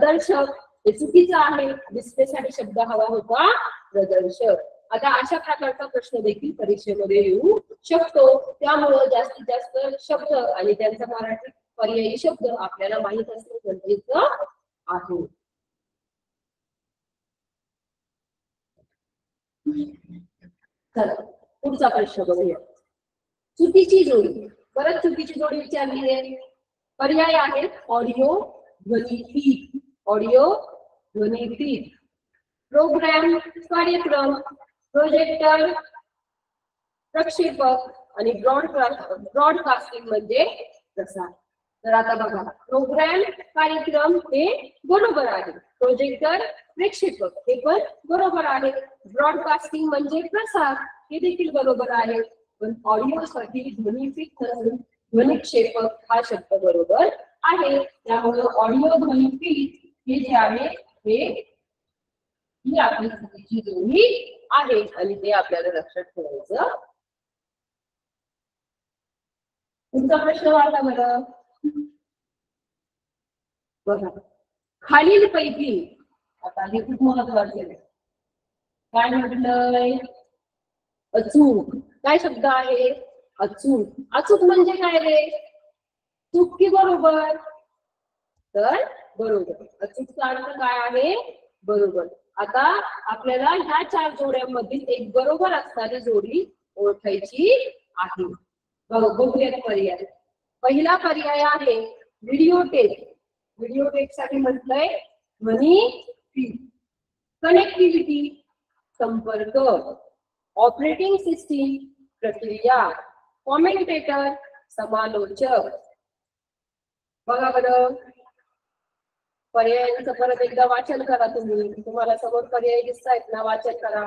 दर्शक हे चुकीचं आहे. डिस्प्ले साठी शब्द हवा होता प्रदर्शक. आता अशा प्रकारचा प्रश्न देखील परीक्षेमध्ये येऊ शकतो. त्यामुळं जास्तीत जास्त शब्द आणि त्यांचा मराठी पर्यायी शब्द आपल्याला माहीत असणे गरजेचं आहे. चला पुढचा प्रश्न बघूया. चुकीची जोडी. परत चुकीची जोडी विचारली आहे. पर्याय आहेत ऑडिओ ध्वनी ऑडिओ ध्वनी प्रोग्राम कार्यक्रम प्रोजेक्टर प्रक्षेपक आणि ब्रॉडकास्ट ब्रॉडकास्टिंग म्हणजे प्रसार. तर आता बघा. प्रोग्राम कार्यक्रम हे बरोबर आहे. प्रोजेक्टर प्रेक्षेपक हे पण बरोबर आहे. ब्रॉडकास्टिंग म्हणजे प्रसार हे देखील बरोबर आहे. पण ऑडिओ साठी ध्वनिफीत नसून ध्वनिक्षेपक हा शब्द बरोबर आहे. त्यामुळे ऑडिओ ध्वनिफीत हे जे आहे हे ही आपली चुकीची जोडी आहे. आणि ते आपल्याला लक्षात ठेवायचं. तुमचा प्रश्न वाचा बरं बघा. खालील पैकी आता हे खूप महत्त्वाचे आहे. काय म्हटलंय? अचूक. काय शब्द आहे? अचूक. अचूक म्हणजे काय रे? चूक की बरोबर? तर बरोबर. अचूकचा अर्थ काय आहे? बरोबर. आता आपल्याला ह्या चार जोड्यांमधील एक बरोबर असणारी जोडी ओळखायची आहे. बघूयात पर्याय. पहिला पर्याय आहे व्हिडिओ टेप व्हिडिओ टेपसाठी म्हटलंय ध्वनी कनेक्टिव्हिटी संपर्क. ऑपरेटिंग सिस्टीम प्रक्रिया. कॉमेंटेटर समालोचक. बघा बरं. पर्यायांचं परत एकदा वाचन करा तुम्ही. तुम्हाला समोर पर्याय दिसतायत ना वाचन करा.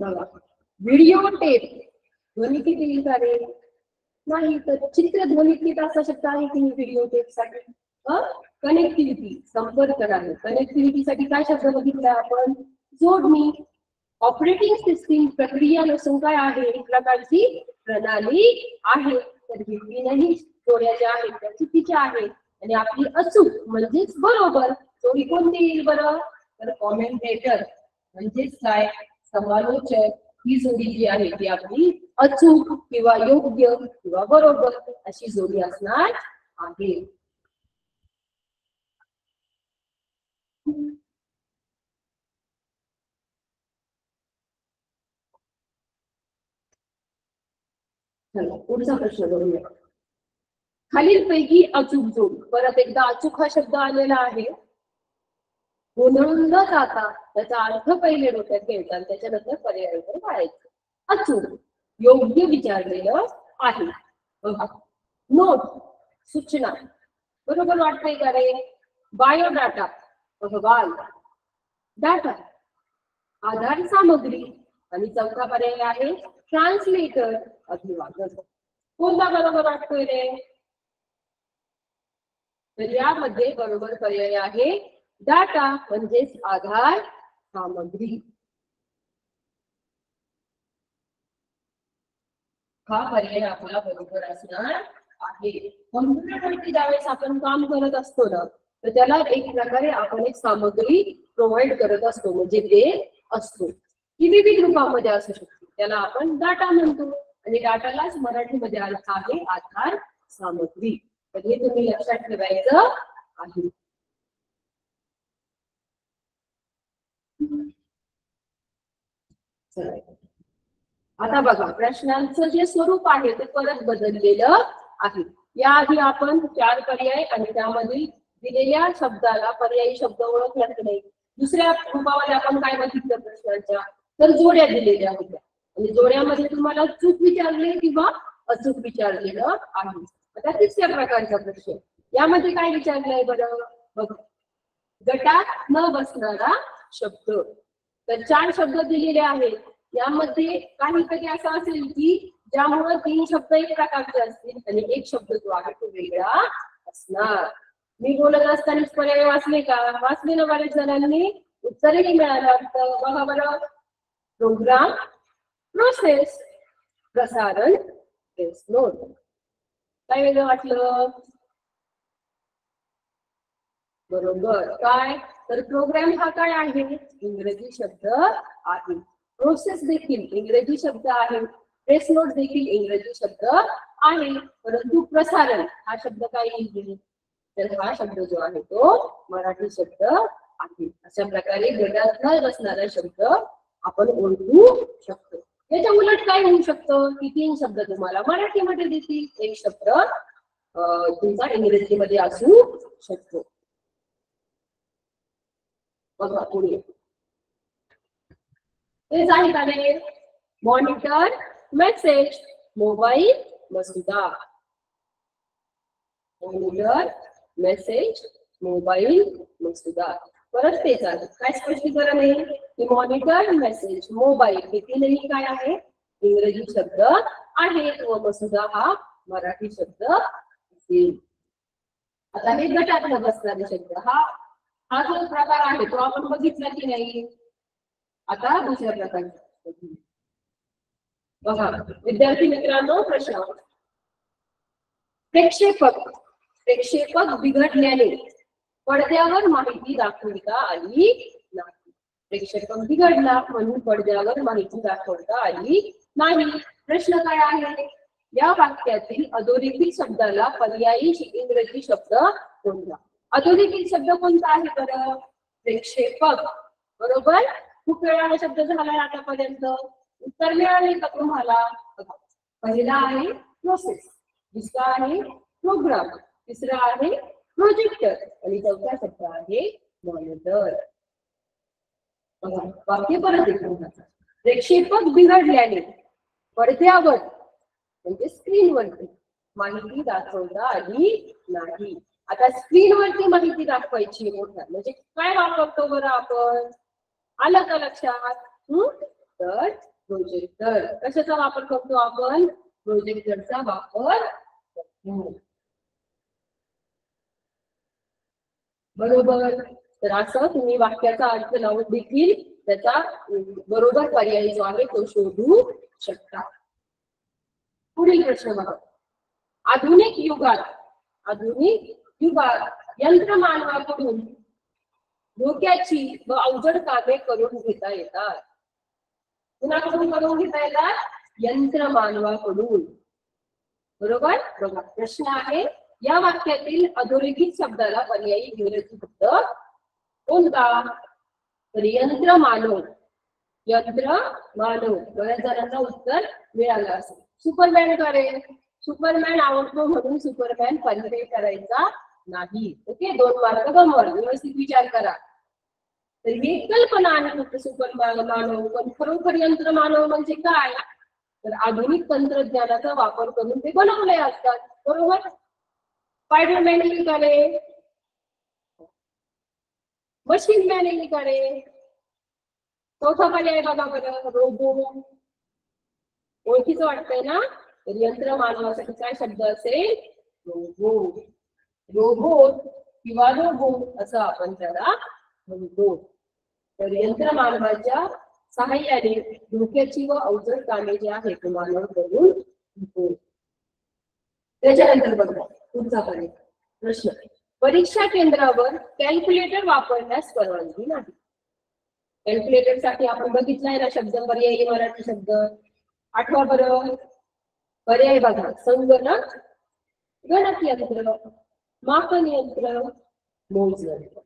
बघा. व्हिडिओ टेप ध्वनी किती चालेल नाही तर चित्र ध्वनिकीत असा शब्द आहे की व्हिडिओ टेपसाठी कनेक्टिव्हिटी संपर्क आहे. कनेक्टिव्हिटी साठी काय शब्द बघितला आपण? जोडणी. ऑपरेटिंग सिस्टीम प्रक्रिया नसून काय आहे? एक प्रकारची प्रणाली आहे. तर ही तीनही जोड्या ज्या आहेत त्या चुकीच्या आहेत आणि आपली अचूक म्हणजेच बरोबर. जोडी कोणती येईल बरं? तर कॉमेंटेटर म्हणजेच काय? समालोचक. ही जोडी जी आहे ती आपली अचूक किंवा योग्य किंवा बरोबर अशी जोडी असणार आहे. चला पुढचा प्रश्न बघूया. खालीलपैकी अचूक जोड परत एकदा अचूक हा शब्द आलेला आहे. गोंधळून न जाता त्याचा अर्थ पहिले डोक्यात घ्यायचा आणि त्याच्यानंतर पर्यायावर पाहायचं अचूक. योग्य विचारलेलं आहे. नोट सूचना. बरोबर वाटतंय का रे? बायोडाटा अहवाल. डाटा आधार सामग्री. आणि चौथा पर्याय आहे ट्रान्सलेटर अभिवादन. कोणता बरोबर वाटतोय रे? तर यामध्ये बरोबर पर्याय आहे डाटा म्हणजेच आधार सामग्री. हा पर्याय आपला बरोबर असणार आहे. कम्प्युटरवरती ज्यावेळेस आपण काम करत असतो ना तर त्याला एक प्रकारे आपण एक सामग्री प्रोव्हाइड करत असतो म्हणजे ते असतो. ही विविध रूपामध्ये असू शकते? त्याला आपण डाटा म्हणतो. आणि डाटालाच मराठीमध्ये अर्थ आहे आधार सामग्री. तर हे तुम्ही लक्षात ठेवायचं आहे. आता बघा प्रश्नांचं जे स्वरूप आहे ते परत बदललेलं आहे. याआधी आपण चार पर्याय आणि त्यामधील दिलेल्या शब्दाला पर्यायी शब्द ओळखला नाही? दुसऱ्या रूपामध्ये आपण काय बघितलं प्रश्नांच्या? तर जोड्या दिलेल्या होत्या. आणि जोड्यामध्ये तुम्हाला चूक विचारले किंवा अचूक विचारलेलं आहे. आता तिसऱ्या प्रकारचा प्रश्न. यामध्ये काय विचारलंय बरं? बघ. गटात न बसणारा शब्द. तर चार शब्द दिलेले आहेत. यामध्ये काहीतरी असं असेल की ज्यामुळे तीन शब्द एक प्रकारचे असतील आणि एक शब्द जो आहे तो वेगळा असणार. मी बोलत असतानाच पर्याय वाचले का? वाचले ना बऱ्याच जणांनी? उत्तरही मिळालं तर बघा बरं. प्रोग्राम प्रोसेस प्रसारण टेस्ट नोट काय वेगळं वाटलं? बरोबर. काय? तर प्रोग्राम हा काय आहे? इंग्रजी शब्द आहे. प्रोसेस देखील इंग्रजी शब्द आहे. प्रेस नोट देखील इंग्रजी शब्द आहे. परंतु प्रसारण हा शब्द काय येईल तर हा शब्द जो आहे तो मराठी शब्द आहे. अशा प्रकारे गटात न बसणारा शब्द आपण ओळखू शकतो. याच्या उलट काय होऊ शकतं? की तीन शब्द तुम्हाला मराठीमध्ये देतील. एक शब्द तुमचा इंग्रजीमध्ये असू शकतो. बघा पुढे. तेच आहे का नाही मॉनिटर मेसेज मोबाईल मसुदा. मॉनिटर मेसेज मोबाईल मसुदा. परत तेच आहे काय स्पष्टीकरण आहे की मॉनिटर मेसेज मोबाईल हे तीनही काय आहे? इंग्रजी शब्द आहेत व मसुदा हा मराठी शब्द असेल आता हे गटात बसणारे शब्द. हा हा जो प्रकार आहे तो आपण बघितला की नाही? आता दुसऱ्या प्रकारचा बघा विद्यार्थी मित्रांनो प्रश्न. प्रेक्षेपक. प्रेक्षेपक बिघडल्याने पडद्यावर माहिती दाखवता आली नाही. प्रेक्षेपक बिघडला म्हणून पडद्यावर माहिती दाखवता आली नाही. प्रश्न काय आहे? या वाक्यातील अधोरेखित शब्दाला पर्यायी इंग्रजी शब्द कोणता? अधोरेखित शब्द कोणता आहे बरं? प्रेक्षेपक. बरोबर? खूप वेळा हा शब्द झाला आतापर्यंत. उत्तर मिळाले का तुम्हाला? पहिला आहे प्रोसेस दुसरा आहे प्रोग्राम तिसरा आहे प्रोजेक्टर आणि चौथा शब्द आहे मॉनिटर वाक्य परत एक प्रेक्षेपक बिघडल्याने पडद्यावर म्हणजे स्क्रीनवरती माहिती दाखवता आली नाही. आता स्क्रीनवरती माहिती दाखवायची मोठ्या. म्हणजे काय वापरतो बरं आपण? आलं का लक्षात? तर प्रोजेक्टर कशाचा वापर करतो आपण? प्रोजेक्टरचा वापर करतो. बरोबर? तर असं तुम्ही वाक्याचा अर्थ लावून देखील त्याचा बरोबर पर्याय जो आहे तो शोधू शकता. पुढील प्रश्न बघा. आधुनिक युगात आधुनिक युगात यंत्रमानवाकडून डोक्याची व अवजड कामे करून घेता येतात. कुणाकडून करून घेता येतात? यंत्रमानवाकडून. बरोबर? बघा प्रश्न आहे या वाक्यातील अधोरेखित शब्दाला पर्यायी इंग्रजी शब्द कोणता? तर यंत्र मानव यंत्र मानव बऱ्याच जणांना उत्तर मिळालं असेल. सुपरमॅन करेल सुपरमॅन आवडतो म्हणून सुपरमॅन पर्याय करायचा नाही. ओके दोन मार्क गमवल. व्यवस्थित विचार करा. तर ही कल्पना आहे फक्त सुपर मानव पण खरोखर यंत्र मानव म्हणजे काय? तर आधुनिक तंत्रज्ञानाचा वापर करून ते बनवले असतात. बरोबर? स्पायडरमॅन करे मशीन मॅन करे चौथा पर्याय बघा बरं. रोबो ओळखीचं वाटतंय ना? तर यंत्र मानवासाठी काय शब्द असेल? रोबो रोबोट किंवा रोबो असं आपण त्याला म्हणतो. तर यंत्र मानवाच्या सहाय्याने धोक्याची व अवजड कामे जी आहे ते मानव करून घेतो. त्याच्यानंतर बघा पुढचा प्रश्न. परीक्षा केंद्रावर कॅल्क्युलेटर वापरण्यास परवानगी नाही. कॅल्क्युलेटरसाठी आपण बघितलाय ना शब्द पर्यायी मराठी शब्द. आठवा बरं. पर्याय बघा. संगणक. गणक यंत्र. मापन यंत्र मोजयंत्र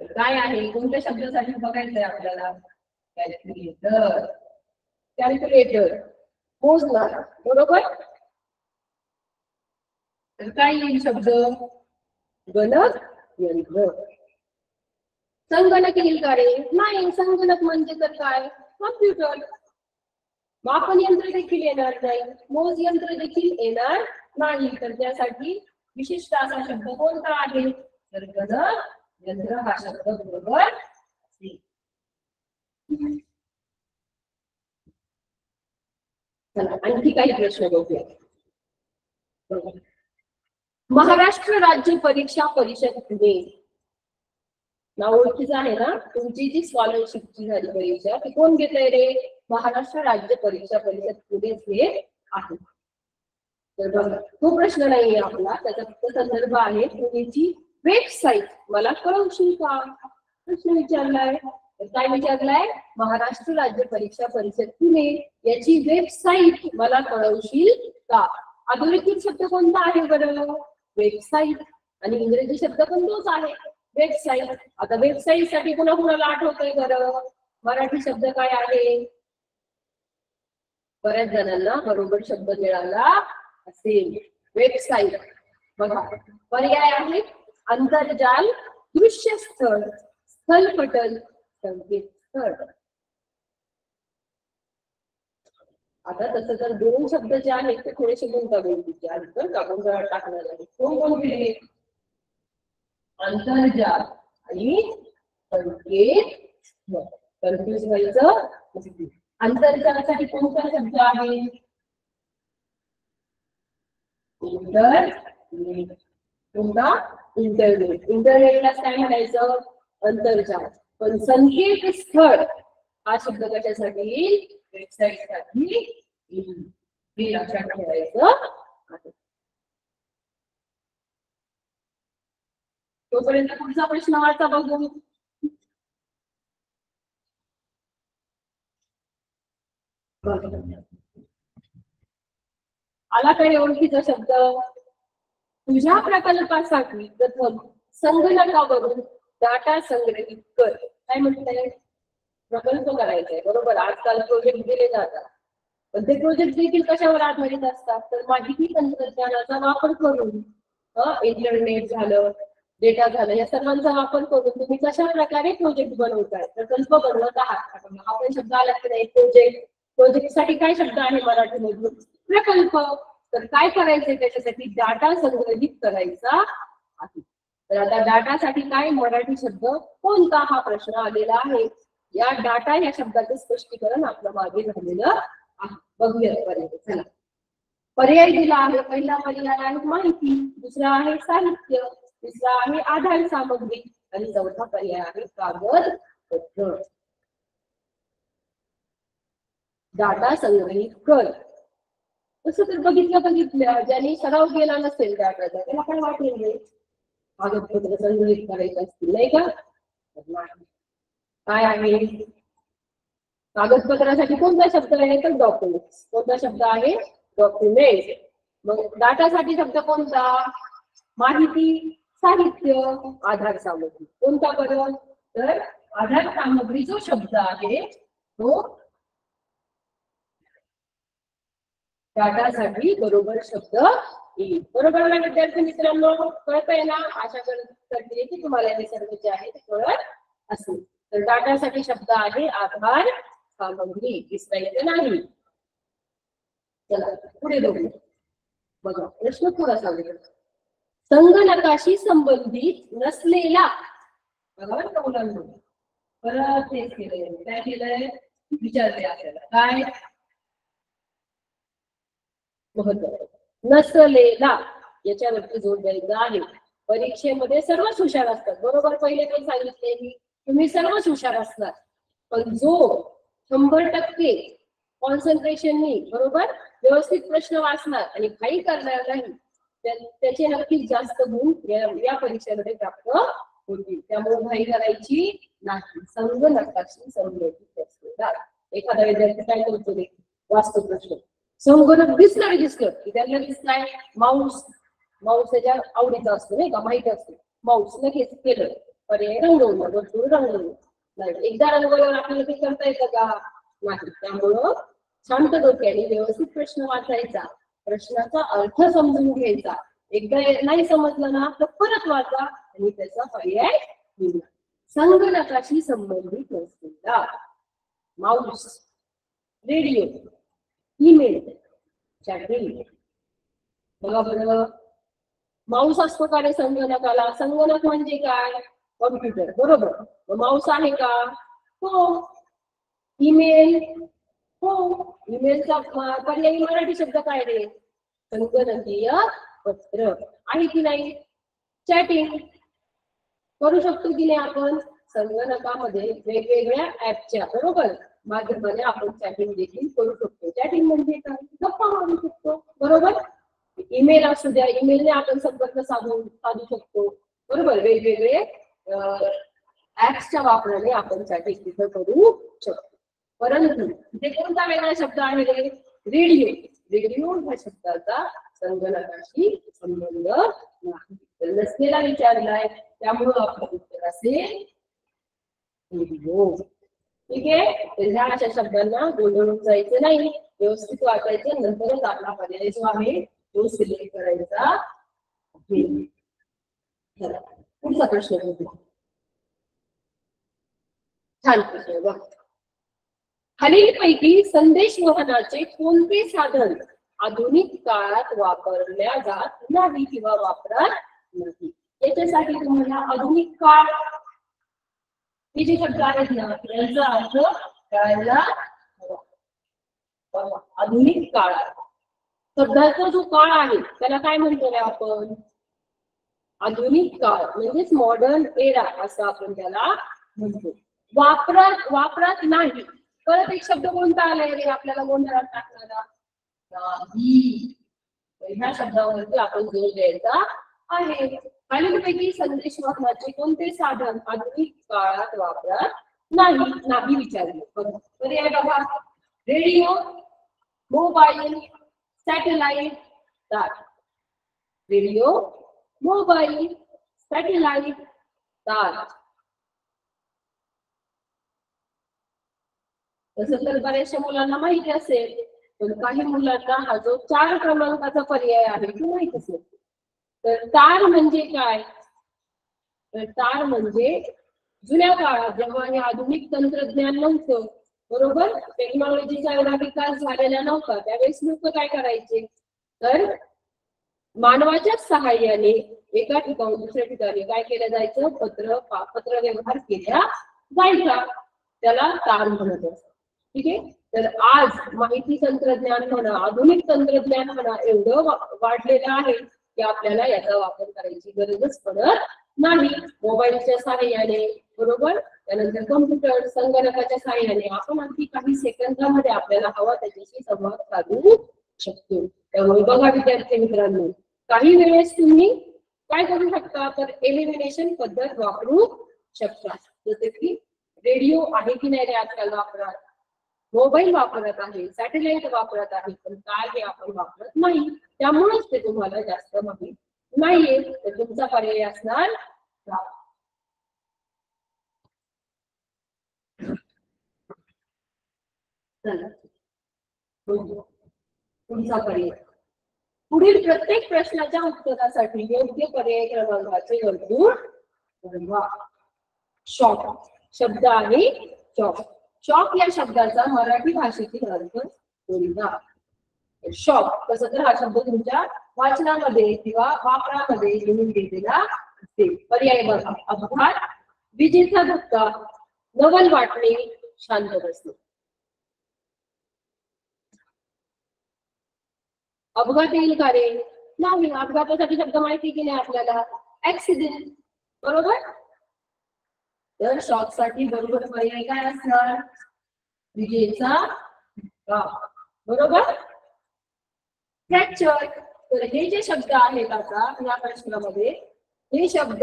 तर काय आहे? कोणत्या शब्दासाठी बघायचंय आपल्याला? कॅल्क्युलेटर. कॅल्क्युलेटर. मोजणार. बरोबर? तर काय येईल शब्द? गणक यंत्र. संगणक येईल का रे? नाही संगणक म्हणजे तर काय? कॉम्प्युटर. मापन यंत्र देखील येणार नाही. मोज यंत्र देखील येणार नाही. तर त्यासाठी विशिष्ट असा शब्द कोणता आहे? तर गण यंत्र हा शब्द बरोबर चला आणखी काही प्रश्न बघूया. महाराष्ट्र राज्य परीक्षा परिषद पुणे. नाव ओळखीचं आहे ना? तुमची जी स्कॉलरशिपची झाली परीक्षा ती कोण घेतलंय रे? महाराष्ट्र राज्य परीक्षा परिषद पुणे हे आहे. तर बघा तो प्रश्न नाहीये आपला त्याचा फक्त संदर्भ आहे. पुणेची वेबसाईट मला कळवशील का प्रश्न विचारलाय. काय विचारलाय? महाराष्ट्र राज्य परीक्षा परिषद पुणे. याची वेबसाईट मला कळवशील का अधोरेखित शब्द कोणता आहे बरं? वेबसाईट आणि इंग्रजी शब्द पण तोच आहे. वेबसाईट आता वेबसाईटसाठी कुणा कुणाला आठवतंय बरं? मराठी शब्द काय आहे? बऱ्याच जणांना बरोबर शब्द मिळाला. असेल वेबसाईट बघा. पर्याय आहे आंतरजाल दृश्य स्थळ स्थलपटल संकेत स्थळ आता तसं तर दोन शब्द जे आहेत ते थोडेसे गुंतागुंतीचे आहेत तर आपण जरा टाकणार आहे. कोण कोणते आंतरजाल आणि संकेत कन्फ्युज व्हायचं आंतरजालासाठी कोणता शब्द आहे? इंटरनेट कोणता इंटरनेट इंटरनेटला काय म्हणायचं? अंतर्जाल. पण संकेत स्थळ हा शब्द कशासाठी? वेबसाईटसाठी येईल. हे लक्षात ठेवायचं आहे. तोपर्यंत पुढचा प्रश्न वाचा बघू. आला काही ओळखीचा शब्द? तुझ्या प्रकल्पासाठी प्रथम संगणकावरून डाटा संग्रहित कर. काय म्हणताय? प्रकल्प करायचा आहे बरोबर. आजकाल प्रोजेक्ट दिले जातात. पण ते प्रोजेक्ट देखील कशावर आधारित असतात? तर माहिती तंत्रज्ञानाचा वापर करून इंटरनेट झालं डेटा झालं या सर्वांचा वापर करून तुम्ही कशा प्रकारे प्रोजेक्ट बनवताय? प्रकल्प बनवत आहात. आपण हा पण शब्द आला की नाही? प्रोजेक्ट प्रोजेक्ट काय शब्द आहे मराठीमधून प्रकल्प. तर काय करायचं त्याच्यासाठी? डाटा संग्रहित करायचा आहे. तर आता डाटासाठी काय मराठी शब्द? कोणता हा प्रश्न आलेला आहे? या डाटा या शब्दाचं स्पष्टीकरण आपलं मागे झालेलं आहे. बघूया पर्याय. चला. पर्याय दिला आहे. पहिला पर्याय आहे माहिती. दुसरा आहे साहित्य. तिसरा आहे आधार सामग्री. आणि चौथा पर्याय आहे कागद पत्र डाटा संग्रहित कर. तसं तर बघितलं बघितलं. ज्यांनी सराव केला नसेल डाटाचा त्याला काय वाटेल रे कागदपत्र संग्रहित करायचे असतील नाही का? काय आहे? कागदपत्रासाठी कोणता शब्द आहे? तर डॉक्युमेंट कोणता शब्द आहे? डॉक्युमेंट मग डाटासाठी शब्द कोणता? माहिती साहित्य आधार सामग्री. कोणता बरं? तर आधार सामग्री जो शब्द आहे तो डाटासाठी बरोबर शब्द येईल बरोबर ना विद्यार्थी मित्रांनो? कळतंय ना? आशा करते की तुम्हाला हे सर्व जे आहे ते कळत असेल. तर डाटासाठी शब्द आहे आधार सामग्री. दिसता नाही. चला पुढे बघू. बघा प्रश्न थोडासा वेगळा. संगणकाशी संबंधित नसलेला. बघा बरं का परत तेच केलंय काय केलंय? विचारते आपल्याला. काय? महत्त्व नसलेला याच्यावरती जोर द्यायचा आहे. परीक्षेमध्ये सर्वच हुशार असतात. बरोबर पहिले काही सांगितले मी. तुम्ही सर्वच हुशार असणार. पण जो शंभर टक्के कॉन्सन्ट्रेशननी बरोबर व्यवस्थित प्रश्न वाचणार आणि काही करणार नाही त्याचे नक्कीच जास्त गुण या या परीक्षेमध्ये प्राप्त होतील. त्यामुळे घाई करायची नाही. संगणकाशी नकाशी असलेला एखादा विद्यार्थी काय करतो रे? वाचतो प्रश्न. संगणक दिसलं रे दिसलं की त्यांना दिसलाय माऊस माऊस त्याच्या आवडीचा असतो नाही का माहीत असतो. माऊस लगेच केलं. पर्याय रंगवलं भरपूर रंगवलं नाही एकदा रंगवल्यावर आपल्याला ते करता येतं का? नाही. त्यामुळं शांत डोक्याने व्यवस्थित प्रश्न वाचायचा. प्रश्नाचा अर्थ समजून घ्यायचा. एकदा नाही समजलं ना तर परत वाचा आणि त्याचा पर्याय निवडा. संगणकाशी संबंधित नसलेला माऊस रेडिओ ईमेल चॅटिंग बघा बरं माऊस असतो का रे संगणकाला? संगणक म्हणजे काय? कॉम्प्युटर बरोबर. माऊस आहे का? हो. ईमेल हो. ईमेलचा पर्यायी मराठी शब्द काय रे? संगणकीय पत्र. आहे की नाही? चॅटिंग करू शकतो की नाही आपण? संगणकामध्ये वेगवेगळ्या ऍपच्या बरोबर? माध्यमाने आपण चॅटिंग देखील करू शकतो. चॅटिंग म्हणजे काय? गप्पा मारू शकतो. बरोबर? ईमेल असू द्या ईमेलने आपण संपर्क साधू साधू शकतो. बरोबर? वेगवेगळे ऍप्सच्या वापराने आपण चॅटिंग तिथं करू शकतो. परंतु तिथे कोणता वेगळा शब्द आहे? रेडिओ रेडिओ ह्या शब्दाचा संगणकाशी संबंध नाही. तर नसलेला विचारलाय त्यामुळं आपलं उत्तर असेल रेडिओ ठीक आहे? ह्या अशा शब्दांना गोंधळून जायचं नाही. व्यवस्थित वाचायचं नंतरच आपला पर्याय जो आहे तो सिलेक्ट करायचा पुढचा प्रश्न छान प्रश्न आहे, खालीलपैकी संदेश वहनाचे कोणते साधन आधुनिक काळात वापरल्या जात नाही किंवा वापरत नाही? याच्यासाठी तुम्हाला आधुनिक काळ हे जे शब्द आहेत ना यांचा अर्थ कळायला हवा. आधुनिक काळात सध्याचा जो काळ आहे त्याला काय म्हणतो आपण आधुनिक काळ म्हणजेच मॉडर्न एरा असं आपण त्याला म्हणतो वापरात वापरात नाही परत एक शब्द कोणता आलाय रे आपल्याला गोंधळात टाकणारा नाही ह्या शब्दावरती आपण जोर द्यायचा आहे खालीलपैकी संदेश वाहनाचे कोणते साधन आधुनिक काळात वापरात नाही नाही विचारले. बघा पर्याय बघा. रेडिओ मोबाईल सॅटेलाइट तार. रेडिओ मोबाईल सॅटेलाइट तार. तसं तर बऱ्याचशा मुलांना माहिती असेल पण काही मुलांना हा जो चार क्रमांकाचा पर्याय आहे तो माहीत असेल. तर तार म्हणजे काय? तर तार म्हणजे जुन्या काळात जेव्हा हे आधुनिक तंत्रज्ञान नव्हतं बरोबर? टेक्नॉलॉजीचा एवढा विकास झालेला नव्हता. त्यावेळेस लोक काय करायचे? तर मानवाच्या सहाय्याने एका ठिकाणी दुसऱ्या ठिकाणी काय केलं जायचं? पत्र पत्र व्यवहार केला जायचा. त्याला तार म्हणत असत ठीक आहे? तर आज माहिती तंत्रज्ञान म्हणा आधुनिक तंत्रज्ञान म्हणा एवढं वाढलेलं आहे. की आपल्याला याचा वापर करायची गरजच पडत नाही. मोबाईलच्या सहाय्याने बरोबर? त्यानंतर कम्प्युटर संगणकाच्या सहाय्याने आपण अगदी काही सेकंदामध्ये आपल्याला हवा त्याच्याशी संवाद साधू शकतो. त्यामुळे बघा विद्यार्थी मित्रांनो काही वेळेस तुम्ही काय करू शकता? तर एलिमिनेशन पद्धत वापरू शकता. जसे की रेडिओ आहे की नाही रे आजकाल वापरात मोबाईल वापरत आहे सॅटेलाइट वापरत आहे पण काय हे आपण वापरत नाही. त्यामुळेच ते तुम्हाला जास्त माहीत नाहीये तर तुमचा पर्याय असणार चला. पुढचा पर्याय. पुढील प्रत्येक प्रश्नाच्या उत्तरासाठी योग्य पर्याय क्रमांकाचे वर्तुळ शॉप शॉक शब्द आहे शॉक शॉक या शब्दाचा मराठी भाषेतील अर्थ बोलला शॉक तसं तर हा शब्द तुमच्या वाचनामध्ये किंवा वापरामध्ये लिहून घेतलेला असते. पर्याय बघा अपघात विजेचा धक्का नवल वाटणे शांत बसणे. अपघात येईल का रे? नाही अपघातासाठी शब्द माहिती की नाही आपल्याला? ऍक्सिडेंट बरोबर? तर शॉकसाठी बरोबर पर्याय काय असणार? विजेचा बरोबर? फ्रॅक्चर तर हे जे शब्द आहेत आता या प्रश्नामध्ये हे शब्द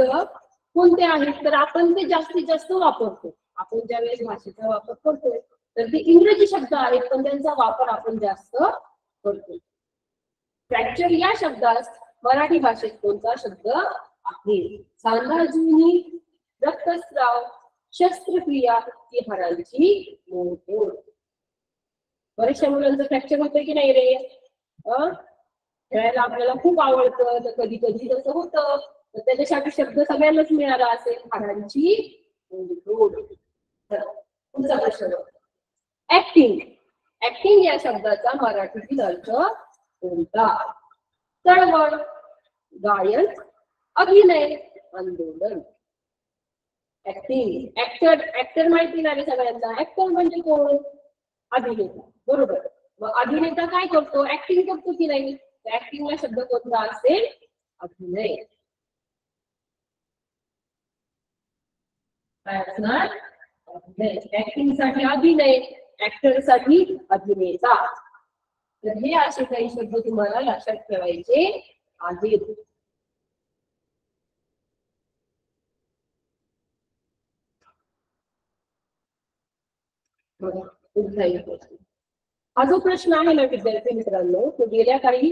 कोणते आहेत? तर आपण ते जास्तीत जास्त वापरतो. आपण ज्या वेळेस भाषेचा वापर करतोय तर ते इंग्रजी शब्द आहेत पण त्यांचा वापर आपण जास्त करतो. फ्रॅक्चर या शब्दास मराठी भाषेत कोणता शब्द आहे? सांगा जुनी रक्तस्राव शस्त्रक्रिया ही हाडांची मोडतोड बऱ्याचशा मुलांचं फ्रॅक्चर होतं की नाही रे? अं? खेळायला आपल्याला खूप आवडतं तर कधी कधी तसं होतं. तर त्याच्यासाठी शब्द सगळ्यांनाच मिळाला असेल हाडांची मोडतोड पुढचा प्रश्न ऍक्टिंग ऍक्टिंग या शब्दाचा मराठीतील अर्थ कोणता? चळवळ गायन अभिनय आंदोलन. माहिती सगळ्यांना. म्हणजे कोण? अभिनेता. बरोबर. मग अभिनेता काय करतो? करतो की नाही? शब्द कोणता असेल? अभिनय. काय असणार? साठी अभिनय साठी अभिनेता. तर हे असे काही शब्द तुम्हाला लक्षात ठेवायचे आहेत. हा जो प्रश्न आहे ना विद्यार्थी मित्रांनो तो गेल्या काही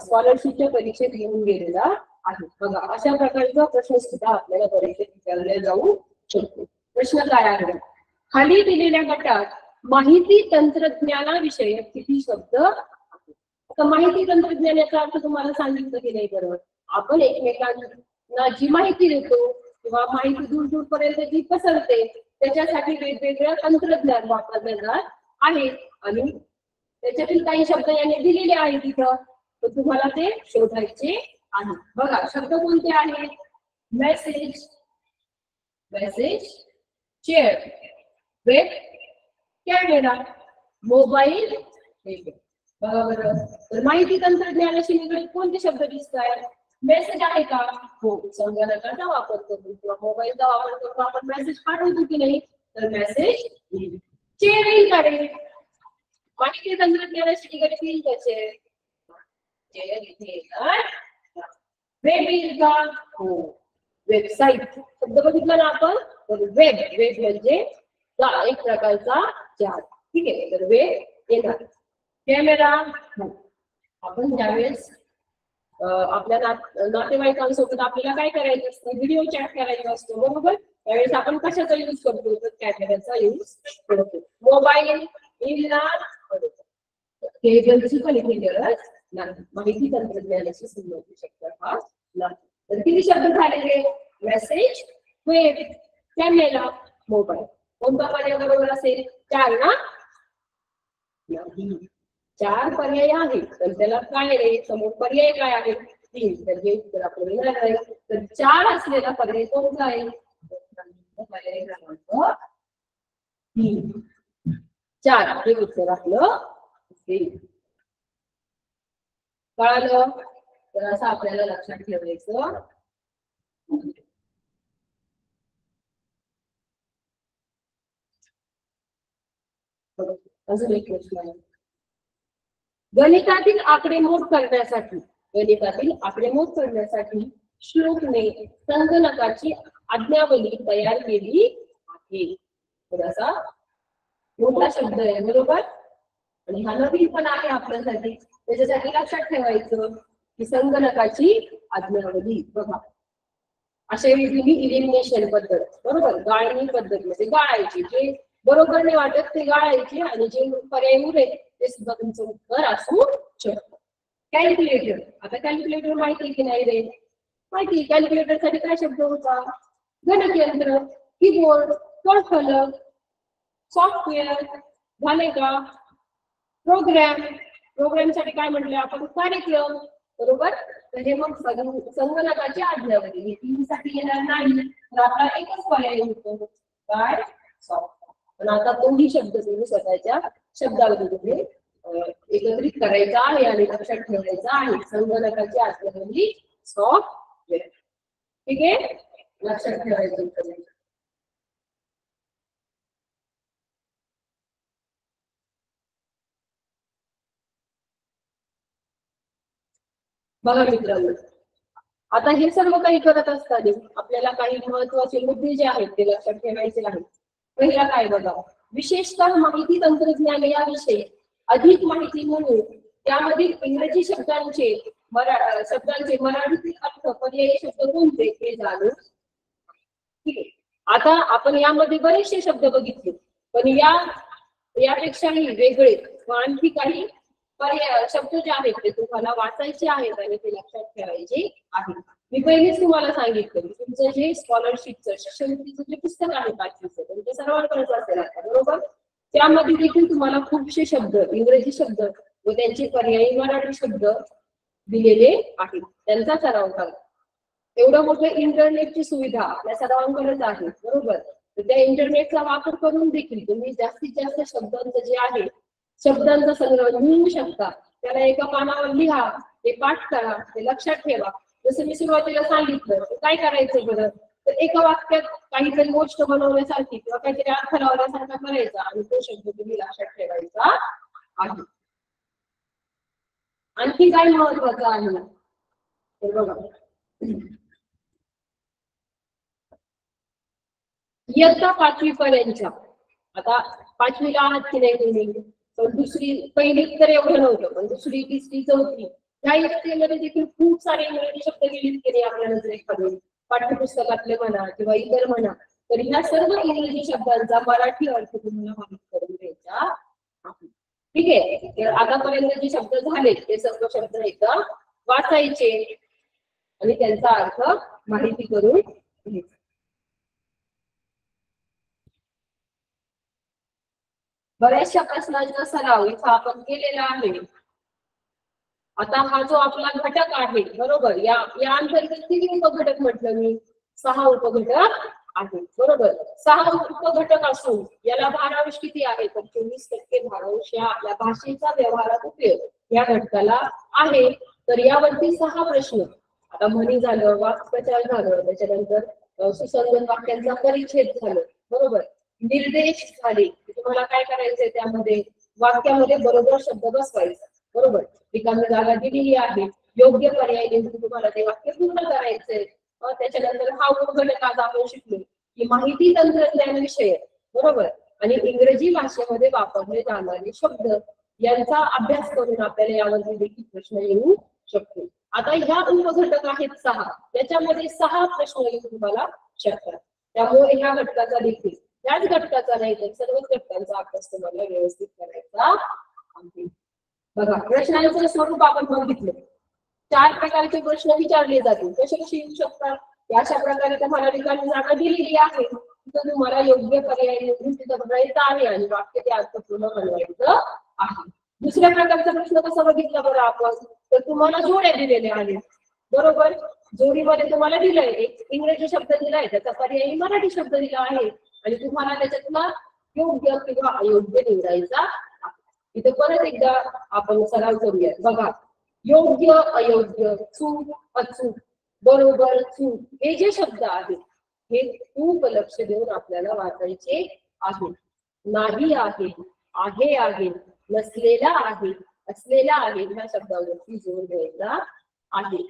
स्कॉलरशिपच्या परीक्षेत येऊन गेलेला आहे. बघा अशा प्रकारचा प्रश्न सुद्धा आपल्याला परीक्षेत विचारला जाऊ शकतो. प्रश्न काय आहे? खाली दिलेल्या गटात माहिती तंत्रज्ञानाविषयक किती शब्द आता माहिती तंत्रज्ञानाचा अर्थ तुम्हाला सांगितलं की नाही बरोबर आपण एकमेकांना जी माहिती देतो किंवा माहिती दूर दूर पर्यंत जी पसरते त्याच्यासाठी वेगवेगळं तंत्रज्ञान वापरलं जाणार आहे. आणि त्याच्यातील काही शब्द यांनी दिलेले आहेत तिथं तर तुम्हाला ते शोधायचे आहे. बघा शब्द कोणते आहेत? Message message chair web camera mobile बघा बरं. तर माहिती तंत्रज्ञानाशी निगडीत कोणते शब्द दिसत आहेत मेसेज आहे का? हो संगणकाचा वापर करून किंवा मोबाईलचा वापर करून आपण मेसेज पाठवतो की नाही तर मेसेज चेअर येईल का रे? माहिती तंत्रज्ञानाशी निगडीत येईल त्याचे चेअर इथे वेब येईल का? हो. वेबसाईट शब्द बघितला ना आपण? तर वेब वेब म्हणजे एक प्रकारचा चार ठीक आहे. तर वेब येणार. कॅमेरा हो. आपण ज्यावेळेस आपल्या नात- नातेवाईकांसोबत आपल्याला काय करायचं असतं? व्हिडिओ चॅट करायचा असतो बरोबर? त्यावेळेस आपण कशाचा युज करतो? तर कॅमेऱ्याचा युज करतो. मोबाईल येणार पण इथे गरज नाही माहिती तंत्रज्ञानाशी संबंधित शब्द हा नाही तर किती शब्द झालेले? मेसेज वेब कॅमेरा मोबाईल कोणता पर्याय बरोबर असेल? चार ना चार पर्याय आहेत. तर त्याला काय रे समोर पर्याय काय आहे तीन. तर हे उत्तर आपलं मिळणार आहे. तर चार असलेला पर्याय कोणता आहे? पर्याय क्रमांक तीन. चार. हे उत्तर आपलं कळालं? तर असं आपल्याला लक्षात ठेवायचं. अजून एक प्रश्न आहे. गणितातील आकडेमोड करण्यासाठी गणितातील आकडेमोड करण्यासाठी श्लोकने संगणकाची आज्ञावली तयार केली आहे. थोडासा मोठा शब्द आहे बरोबर? आणि हा नवीन पण आहे आपल्यासाठी. त्याच्यासाठी लक्षात ठेवायचं की संगणकाची आज्ञावली बघा. अशा रीतीने इलिमिनेशन पद्धत बरोबर? गाळणी पद्धत म्हणजे गाळायची जे बरोबर नाही वाटत ते गाळायचे आणि जे पर्याय उरे ते सुद्धा तुमचं उत्तर असू शकतं. कॅल्क्युलेटर आता कॅल्क्युलेटर माहिती आहे की नाही रे? माहिती कॅल्क्युलेटरसाठी काय शब्द होता? गणकयंत्र कीबोर्ड फलक सॉफ्टवेअर झाले का? प्रोग्राम प्रोग्रामसाठी काय म्हटलं आपण? कार्यक्रम. बरोबर? तर हे मग संगणकाची आज्ञावली हे तीन साठी येणार नाही. तर आपला एकच पर्याय होतो. काय? सॉफ्टवेअर पण आता तोही शब्द तुम्ही स्वतःच्या शब्दावलीमध्ये एकत्रित करायचा आहे आणि लक्षात ठेवायचा आहे. संगणकाची आज्ञावली सॉफ्टवेअर ठीक आहे? लक्षात ठेवायचं बघा मित्रांनो आता हे सर्व काही करत असताना आपल्याला काही महत्त्वाचे मुद्दे जे आहेत ते लक्षात ठेवायचे आहेत. पहिला काय बघा? विशेषतः माहिती तंत्रज्ञान याविषयी अधिक माहिती म्हणून त्यामधील इंग्रजी शब्दांचे मरा शब्दांचे मराठीतील अर्थ पर्यायी शब्द कोणते? हे जाणून ठीक आहे. आता आपण यामध्ये बरेचसे शब्द बघितले. पण या यापेक्षाही वेगळे व आणखी काही पर्याय शब्द जे आहेत ते तुम्हाला वाचायचे आहेत आणि ते लक्षात ठेवायचे आहेत. मी पहिलेच तुम्हाला सांगितलं की तुमचं जे स्कॉलरशिपचं शिष्यवृत्तीचं जे पुस्तक आहे पाचवीचं तुमच्या सर्वांकडेच असेल आता बरोबर? त्यामध्ये देखील तुम्हाला खूपसे शब्द इंग्रजी शब्द व त्यांचे पर्यायी मराठी शब्द दिलेले आहेत. त्यांचा सराव करा. एवढं मोठं इंटरनेटची सुविधा आपल्या सर्वांकडेच आहे बरोबर? तर त्या इंटरनेटचा वापर करून देखील तुम्ही जास्तीत जास्त शब्दांचं जे आहे शब्दांचा संग्रह लिहू शकता. त्याला एका पानावर लिहा ते पाठ करा ते लक्षात ठेवा. जसं मी सुरुवातीला सांगितलं तर काय करायचं बरं? तर एका वाक्यात काहीतरी गोष्ट बनवण्यासारखी किंवा काहीतरी अर्थ लावण्यासारखा करायचा आणि तो शब्द तुम्ही लक्षात ठेवायचा आहे. आणखी काय महत्वाचं आहे तर बघा. इयत्ता पाचवी पर्यंतच्या आता पाचवीला आहात की नाही तुम्ही? पण दुसरी पहिली तर एवढं नव्हतं पण दुसरी तिसरी चौथी. ह्या इयत्तेमध्ये देखील खूप सारे इंग्रजी शब्द गेलेत केले आपल्या नजरेखालून पाठ्यपुस्तकातले म्हणा किंवा इतर म्हणा तर ह्या सर्व इंग्रजी शब्दांचा मराठी अर्थ तुम्हाला माहीत करून द्यायचा आहे. ठीक आहे? तर आतापर्यंत जे शब्द झाले ते सर्व शब्द एकदा वाचायचे. आणि त्यांचा अर्थ माहिती करून घ्यायचा. बऱ्याचशा प्रश्नांचा सराव इथं आपण केलेला आहे. आता हा जो आपला घटक आहे बरोबर? या या अंतर्गत किती उपघटक म्हटलं मी? सहा उपघटक आहेत बरोबर? सहा उपघटक असून याला भारांश किती आहे? तर चोवीस टक्के भारांश या आपल्या भाषेचा व्यवहारात उपयोग या घटकाला आहे. तर यावरती सहा प्रश्न. आता म्हणी झालं वाक्प्रचार झालं त्याच्यानंतर सुसंगत वाक्यांचा परिच्छेद झालं बरोबर? निर्देश झाले. तुम्हाला काय करायचंय त्यामध्ये? वाक्यामध्ये बरोबर शब्द बसवायचा. बरोबर. रिकामी जागा दिलेली आहे. योग्य पर्याय निवडून तुम्हाला ते वाक्य पूर्ण करायचंय. त्याच्यानंतर हा उपघटक आज आपण शिकलो. की माहिती तंत्रज्ञान विषय बरोबर? आणि इंग्रजी भाषेमध्ये वापरले जाणारे शब्द यांचा अभ्यास करून आपल्याला यामध्ये देखील प्रश्न येऊ शकतो. आता ह्या उपघटक आहेत सहा. त्याच्यामध्ये सहा प्रश्न येऊ तुम्हाला शकतात. त्यामुळे ह्या घटकाचा देखील त्याच घटकाचा नाही तर सर्वच घटकांचा अभ्यास तुम्हाला व्यवस्थित करायचा आहे. बघा प्रश्नांचं स्वरूप आपण बघितलं. चार प्रकारचे प्रश्न विचारले जातील. कसे कसे येऊ शकतात अशा प्रकारे तुम्हाला ठिकाणी जागा दिलेली आहे. तिथं तुम्हाला योग्य पर्याय निवडून बघायचं आहे आणि वाक्य ते अर्थपूर्ण बनवायचं आहे. दुसऱ्या प्रकारचा प्रश्न कसा बघितला बरं आपण? तर तुम्हाला जोड्या दिलेल्या आहेत. बरोबर? जोडीमध्ये तुम्हाला दिलंय. एक इंग्रजी शब्द दिलाय त्याचा पर्यायी मराठी शब्द दिला आहे. आणि तुम्हाला त्याच्यातला योग्य किंवा अयोग्य निवडायचा इथे परत एकदा आपण सराव करूया बघा योग्य अयोग्य चूक अचूक बरोबर चूक हे जे शब्द आहेत हे खूप लक्ष देऊन आपल्याला वाचायचे आहे. नाही आहे आहे आहे नसलेला आहे असलेला आहे ह्या शब्दावरती जोर द्यायचा आहे.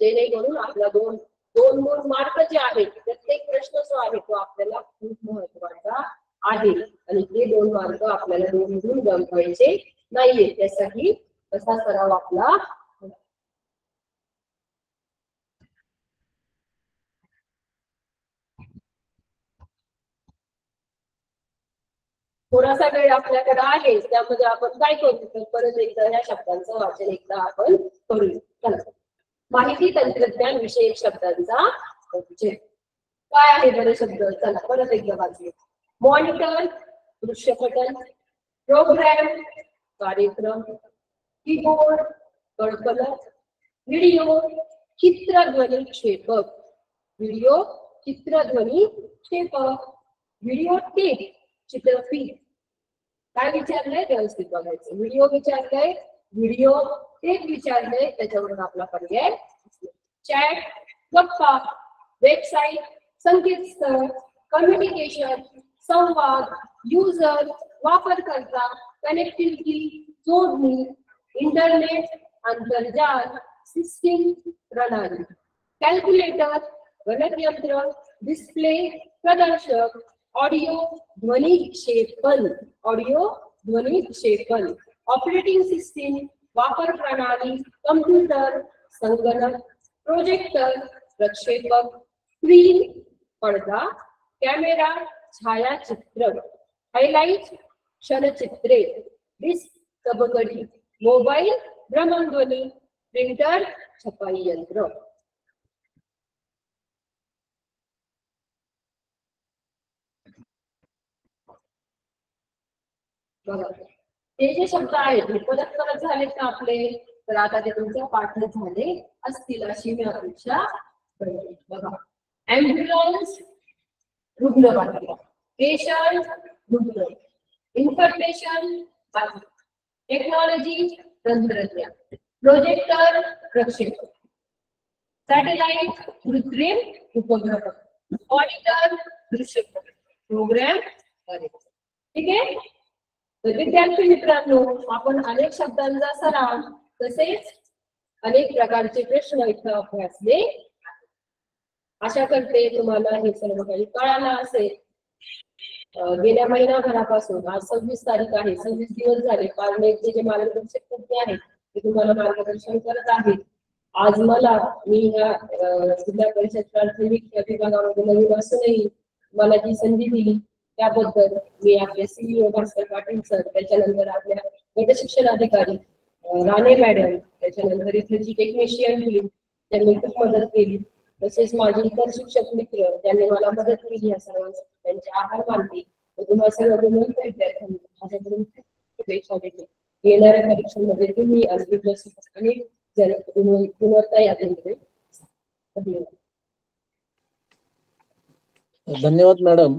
जेणेकरून आपला दोन दोन मूळ मार्क जे आहेत प्रत्येक प्रश्न जो आहे तो आपल्याला खूप महत्त्वाचा आहे. आणि ते दोन मार्क आपल्याला दोन दोन गमवायचे नाहीये. त्यासाठी कसा सराव आपला थोडासा वेळ आपल्याकडे आहे. त्यामध्ये आपण काय करू? तर परत एकदा या शब्दांचं वाचन एकदा आपण करू. माहिती तंत्रज्ञान विषयक शब्दांचा काय आहे बरे शब्द? चला परत एकदा वाचूया. मॉनिटर दृश्यपटन प्रोग्राम, कार्यक्रम, कीबोर्ड कळकलर व्हिडिओ, चित्रध्वनी क्षेपक, व्हिडिओ, चित्रध्वनी क्षेपक, व्हिडिओ टेप चित्रफित. काय टेप विचारलंय त्याच्यावरून आपला कम्युनिकेशन संवाद युजर वापरकर्ता कनेक्टिविटी जोडणी इंटरनेट आंतरजाल सिस्टीम प्रणाली. कॅल्क्युलेटर गणकयंत्र डिस्प्ले प्रदर्शक ऑडिओ ध्वनी क्षेपण ऑडिओ ध्वनी क्षेपण. ऑपरेटिंग सिस्टीम वापर प्रणाली कम्प्युटर संगणक प्रोजेक्टर प्रक्षेपक स्क्रीन पडदा कॅमेरा छायाचित्र. हायलाइट क्षणचित्रे डिस्क कबकडी मोबाईल भ्रमणध्वनी. प्रिंटर छपाई यंत्र. बघा. ते जे शब्द आहेत हे परत परत झालेत का आपले? तर आता ते तुमच्या पाठ झाले असतील अशी मी अपेक्षा करते बघा. ऍम्ब्युलन्स रुग्णवाहिका. पेशंट रुग्ण. इन्फॉर्मेशन टेक्नॉलॉजी तंत्रज्ञान. प्रोजेक्टर प्रक्षेप सॅटेलाइट कृत्रिम उपग्रह. ऑडिटर दृश्य प्रोग्राम ठीक आहे? तर विद्यार्थी मित्रांनो आपण अनेक शब्दांचा सराव तसेच अनेक प्रकारचे प्रश्न इथं अभ्यासले आशा करते तुम्हाला हे सर्व काही कळालं असेल. गेल्या महिनाभरापासून आज सव्वीस तारीख आहे सव्वीस दिवस झाले. पालनेचे जे मार्गदर्शक तज्ञ आहेत ते तुम्हाला मार्गदर्शन करत आहेत. आज मला मी ह्या जिल्हा परिषद प्राथमिक या विभागामध्ये नवीन असूनही मला जी संधी दिली त्याबद्दल मी आपले सीईओ भास्कर पाटील सर त्याच्यानंतर आपल्या गट शिक्षण अधिकारी राणे मॅडम त्याच्यानंतर इथे जी टेक्निशियन टीम त्यांनी खूप मदत केली. तसेच माझे इतर शिक्षक मित्र ज्यांनी मला मदत केली या सर्वांसाठी त्यांचे आभार मानते. व तुम्हा सर्व गुणवंत विद्यार्थ्यांनी माझ्याकडून शुभेच्छा देते. येणाऱ्या परीक्षांमध्ये तुम्ही अगदी जास्त आणि जर गुणवत्ता यादीमध्ये धन्यवाद. धन्यवाद मॅडम.